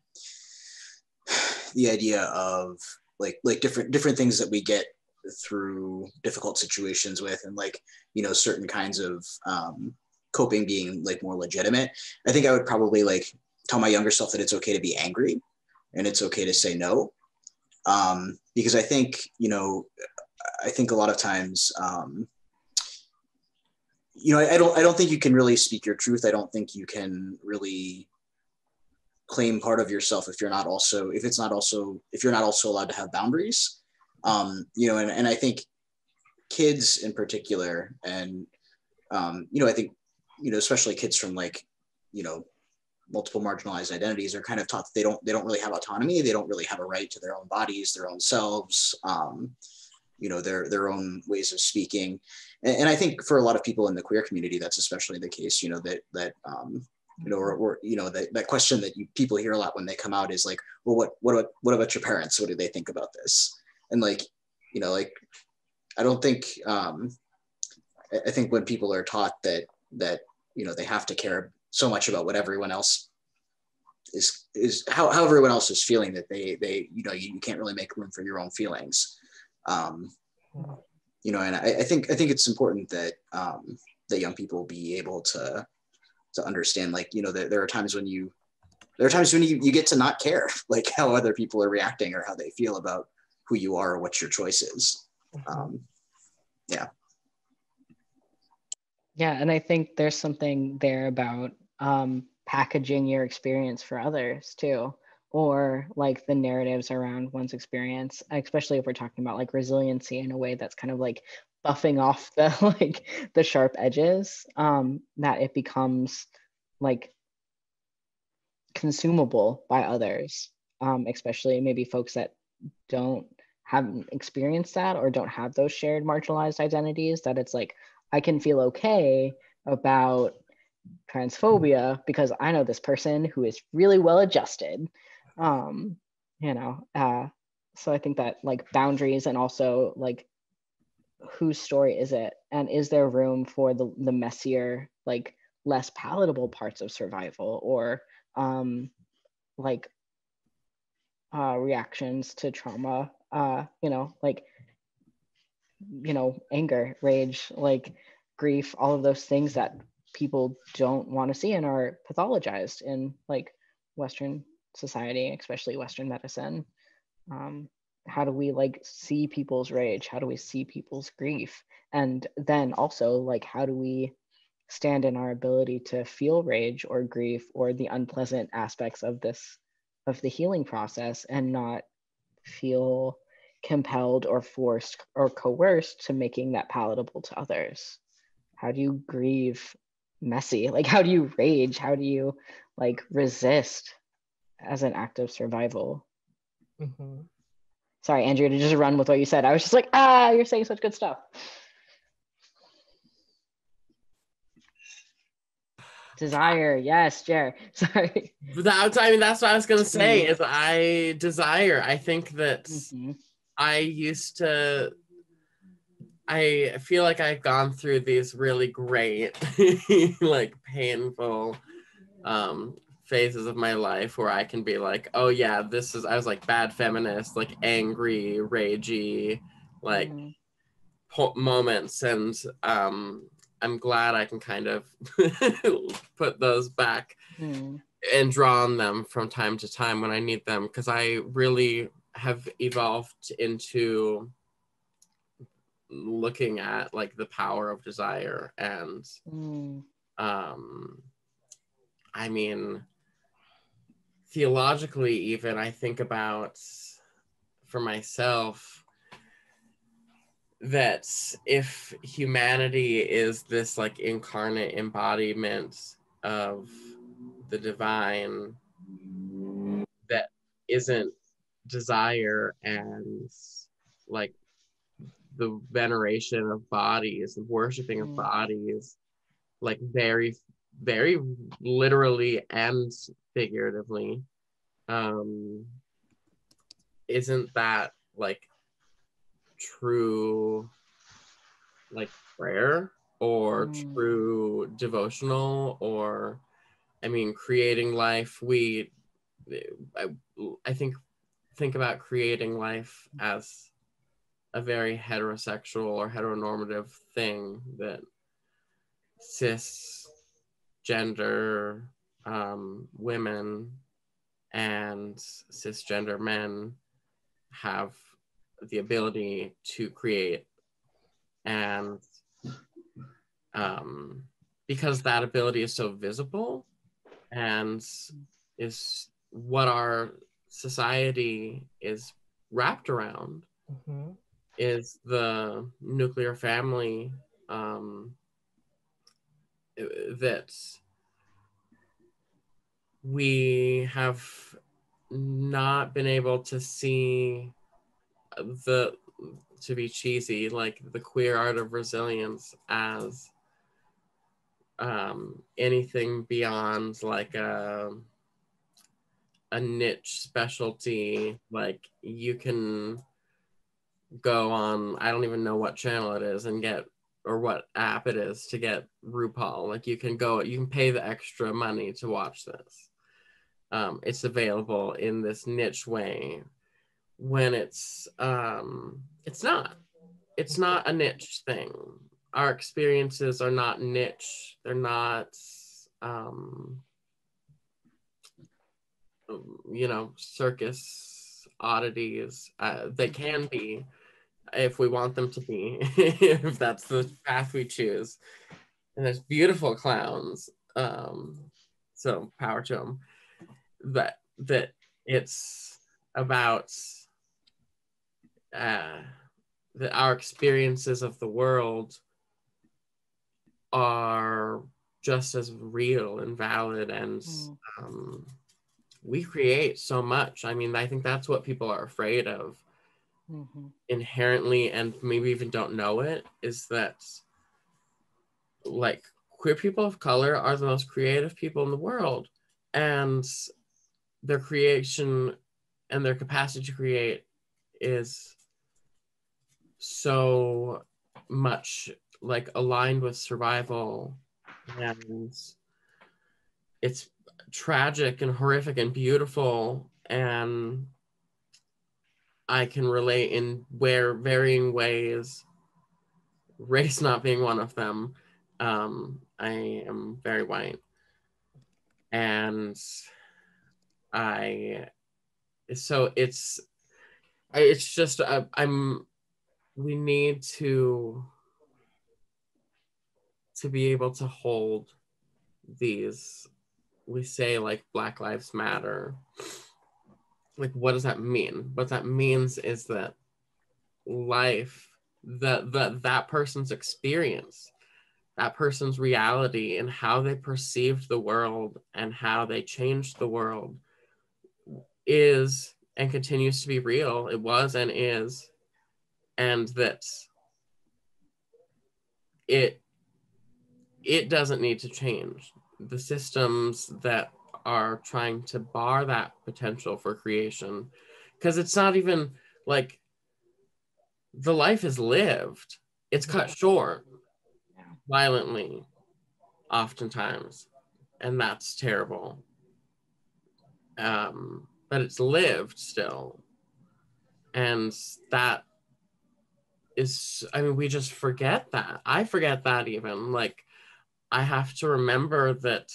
the idea of like like different different things that we get through difficult situations with, and like you know certain kinds of um, coping being like more legitimate. I think I would probably like tell my younger self that it's okay to be angry and it's okay to say no um, because I think you know I think a lot of times um, you know I, I, don't I don't think you can really speak your truth. I don't think you can really claim part of yourself if you're not also if it's not also if you're not also allowed to have boundaries um, you know and, and i think kids in particular and um, you know i think you know especially kids from like you know multiple marginalized identities are kind of taught that they don't they don't really have autonomy. They don't really have a right to their own bodies their own selves um, you know their their own ways of speaking. And, and, i think for a lot of people in the queer community that's especially the case you know that that um, you know or, or you know that, that question that you, people hear a lot when they come out is like well what what about what about your parents? What do they think about this? And like you know like i don't think um, I think when people are taught that that you know they have to care so much about what everyone else is is how, how everyone else is feeling that they they you know you, you can't really make room for your own feelings. Um, you know and I, I think i think it's important that um, that young people be able to to understand like you know that there are times when you there are times when you, you get to not care like how other people are reacting or how they feel about who you are or what your choice is. Um, yeah. Yeah and i think there's something there about um, packaging your experience for others too or like the narratives around one's experience especially if we're talking about like resiliency in a way that's kind of like buffing off the like the sharp edges um that it becomes like consumable by others um especially maybe folks that don't haven't experienced that or don't have those shared marginalized identities that it's like i can feel okay about transphobia because I know this person who is really well adjusted. Um, you know, uh, so I think that like boundaries and also like whose story is it, and is there room for the the messier, like less palatable parts of survival, or um, like uh, reactions to trauma? Uh, you know, like you know, anger, rage, like grief, all of those things that people don't want to see and are pathologized in like Western society, especially Western medicine. Um, how do we like see people's rage? How do we see people's grief? And then also like how do we stand in our ability to feel rage or grief or the unpleasant aspects of this of the healing process and not feel compelled or forced or coerced to making that palatable to others how do you grieve messy. Like how do you rage? How do you like resist as an act of survival? Mm-hmm. sorry andrea to just run with what you said. I was just like ah you're saying such good stuff. Desire. Yes jer. Sorry. That, i mean that's what i was gonna say mm-hmm. is i desire. I think that mm-hmm. i used to I feel like I've gone through these really great, like painful um, phases of my life where I can be like, oh yeah, this is, I was like bad feminist, like angry, ragey, like mm-hmm. po- moments. And um, I'm glad I can kind of put those back mm. and draw on them from time to time when I need them because I really have evolved into looking at like the power of desire and mm. um i mean theologically even i think about for myself that if humanity is this like incarnate embodiment of the divine that isn't desire and like the veneration of bodies, the worshiping of mm. bodies, like very, very literally and figuratively. Um, isn't that like true, like prayer or mm. true devotional or, I mean, creating life? We, I, I think, think about creating life as a very heterosexual or heteronormative thing that cisgender um, women and cisgender men have the ability to create and um, because that ability is so visible and is what our society is wrapped around Mhm. Is the nuclear family um, that we have not been able to see the to be cheesy like the queer art of resilience as um, anything beyond like a a niche specialty like you can go on i don't even know what channel it is and get or what app it is to get RuPaul. Like you can go, you can pay the extra money to watch this. Um, it's available in this niche way. When it's um, it's not, it's not a niche thing. Our experiences are not niche. They're not, um, you know, circus oddities. Uh, they can be, if we want them to be, if that's the path we choose. And there's beautiful clowns. Um, so power to them. That that it's about uh, that our experiences of the world are just as real and valid and Mm. um, we create so much i mean i think that's what people are afraid of Mhm. inherently and maybe even don't know it is that like queer people of color are the most creative people in the world and their creation and their capacity to create is so much like aligned with survival and it's tragic and horrific and beautiful and I can relate in where varying ways, race not being one of them. Um, I am very white. And I, so it's, it's just, uh, I'm, we need to, to be able to hold these, we say like Black Lives Matter like what does that mean? What that means is that life that that that person's experience that person's reality and how they perceived the world and how they changed the world is and continues to be real. It was and is. And that it it doesn't need to change. The systems that are trying to bar that potential for creation. Because it's not even like the life is lived. It's cut short violently oftentimes. And that's terrible. Um but it's lived still. And that is i mean we just forget that. I forget that even. Like i have to remember that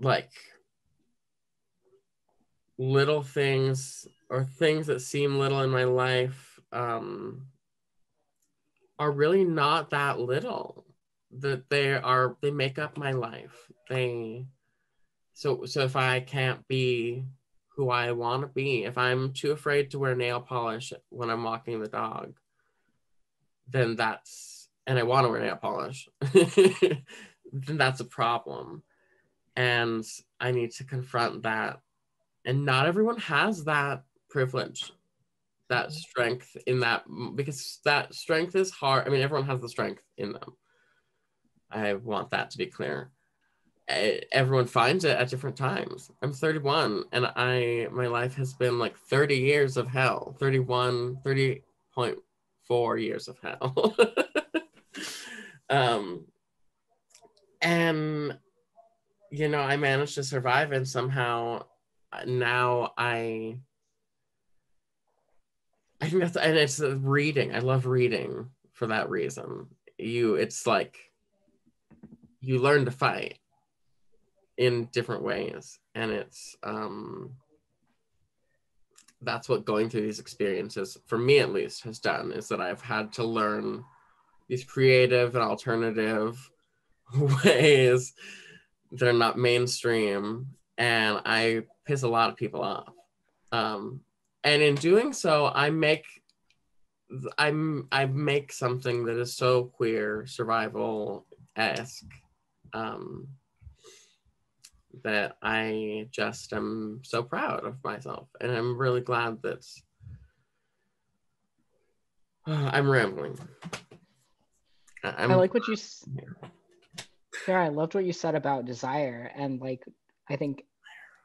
like little things or things that seem little in my life um, are really not that little. That they are they make up my life. They so so if i can't be who i want to be if i'm too afraid to wear nail polish when i'm walking the dog then that's and i want to wear nail polish then that's a problem and I need to confront that. And not everyone has that privilege, that strength in that, because that strength is hard. I mean, everyone has the strength in them. I want that to be clear. Everyone finds it at different times. I'm 31 and I my life has been like 30 years of hell. 31 30.4 years of hell. um and you know, I managed to survive and somehow uh, now I I think that's and it's reading. I love reading for that reason. You it's like you learn to fight in different ways and it's um that's what going through these experiences for me at least has done is that I've had to learn these creative and alternative ways they're not mainstream and I piss a lot of people off. Um, and in doing so, I make I'm I make something that is so queer, survival esque, um, that I just am so proud of myself, and I'm really glad that uh, I'm rambling. I'm, i like what you. Yeah, I loved what you said about desire, and like I think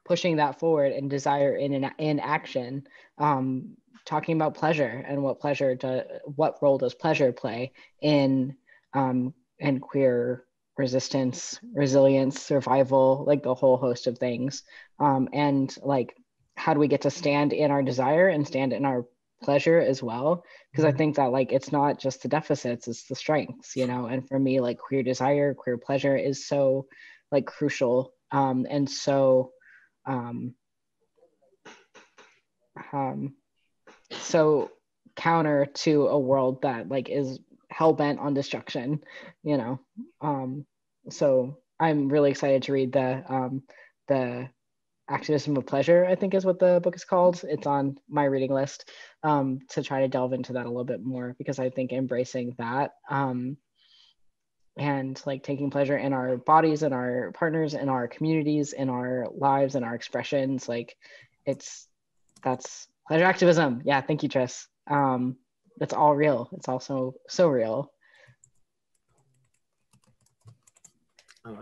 pushing that forward and desire in in, in action um, talking about pleasure and what pleasure to what role does pleasure play in um, in queer resistance resilience survival like the whole host of things. Um, and like how do we get to stand in our desire and stand in our pleasure as well because i mm-hmm. think that like it's not just the deficits it's the strengths you know and for me like queer desire queer pleasure is so like crucial um, and so um, um, so counter to a world that like is hell bent on destruction, you know. Um, so I'm really excited to read the um, the activism of pleasure. I think is what the book is called. It's on my reading list um, to try to delve into that a little bit more because I think embracing that um, and like taking pleasure in our bodies and our partners and our communities in our lives and our expressions like it's that's pleasure activism yeah thank you Triss um it's all real it's also so real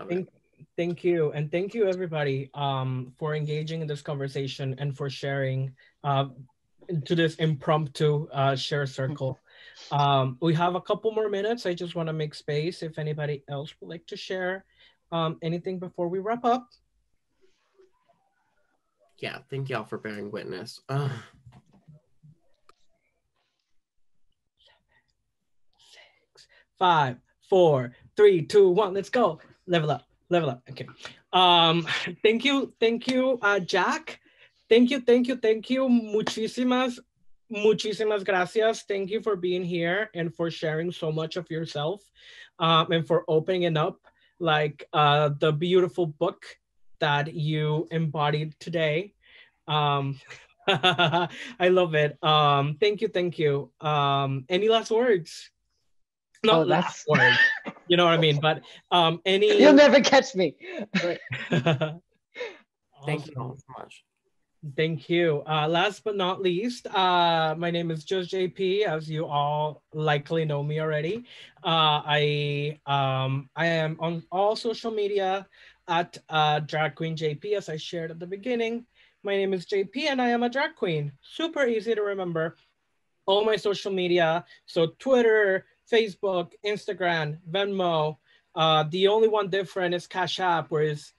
thank, thank you and thank you everybody um for engaging in this conversation and for sharing uh, to this impromptu uh, share circle um, we have a couple more minutes. I just want to make space if anybody else would like to share um, anything before we wrap up. Yeah, thank y'all for bearing witness. Uh. Six, five, four, three, two, one. Let's go. Level up, level up. Okay. Um, thank you, thank you, uh, Jack. Thank you, thank you, thank you. Muchísimas muchísimas gracias. Thank you for being here and for sharing so much of yourself um, and for opening up like uh, the beautiful book that you embodied today. Um, I love it. Um, thank you, thank you. Um, any last words? Not oh, last words. You know what I mean? But um, any. You'll never catch me. awesome. Thank you so much. Thank you. Uh, last but not least, uh, my name is Just JP, as you all likely know me already. Uh, I um, I am on all social media at uh, Drag Queen JP, as I shared at the beginning. My name is JP, and I am a drag queen. Super easy to remember. All my social media, so Twitter, Facebook, Instagram, Venmo. Uh, the only one different is Cash App, where it's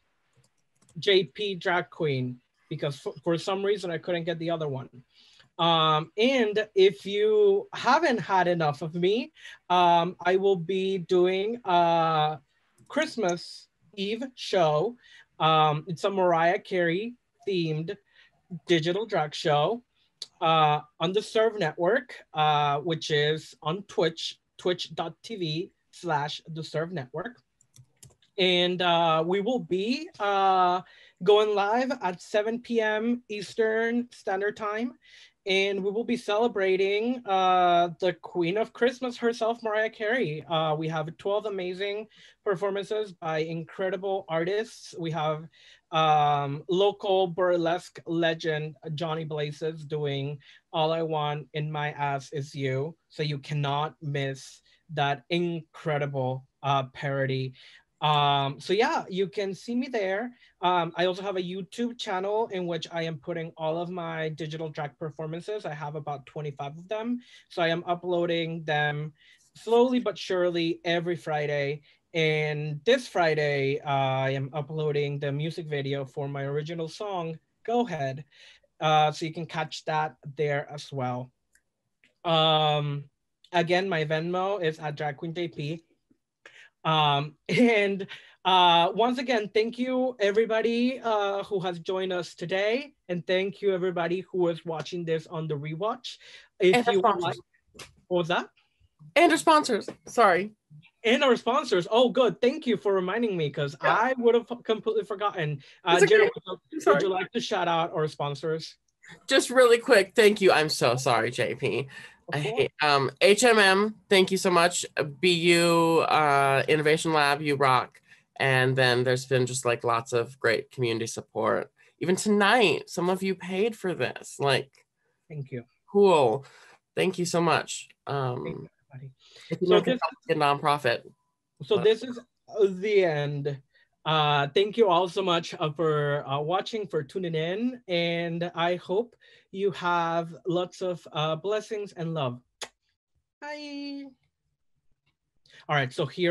JP Drag Queen because for, for some reason I couldn't get the other one. Um, and if you haven't had enough of me, um, I will be doing a Christmas Eve show. Um, it's a Mariah Carey themed digital drag show uh, on the Serve Network, uh, which is on Twitch, twitch.tv slash the Serve Network. And uh, we will be uh, going live at 7 p.m. Eastern Standard Time. And we will be celebrating uh, the Queen of Christmas herself, Mariah Carey. Uh, we have 12 amazing performances by incredible artists. We have um, local burlesque legend Johnny Blazes doing All I Want in My Ass Is You. So you cannot miss that incredible uh, parody um, so yeah, you can see me there. Um, I also have a YouTube channel in which I am putting all of my digital drag performances. I have about 25 of them. So I am uploading them slowly but surely every Friday. And this Friday, I am uploading the music video for my original song, Go Ahead. Uh, so you can catch that there as well. Um, again, my Venmo is at Drag Queen JP. Um, and uh, once again, thank you everybody uh, who has joined us today. And thank you everybody who is watching this on the rewatch. If and you like, what was that? And our sponsors, sorry. And our sponsors. Oh, good. Thank you for reminding me because Yeah. I would have completely forgotten. Uh, okay. Would, you- Sorry. would you like to shout out our sponsors? Just really quick, thank you. I'm so sorry, JP. I hate, um, HMM, thank you so much. BU uh, Innovation Lab, you rock. And then there's been just like lots of great community support. Even tonight, some of you paid for this. Like, Thank you. cool. Thank you so much. Um. If you So this- a nonprofit, So But- this is the end. Uh, thank you all so much uh, for uh, watching, for tuning in, and I hope you have lots of uh, blessings and love. Bye. All right, so here.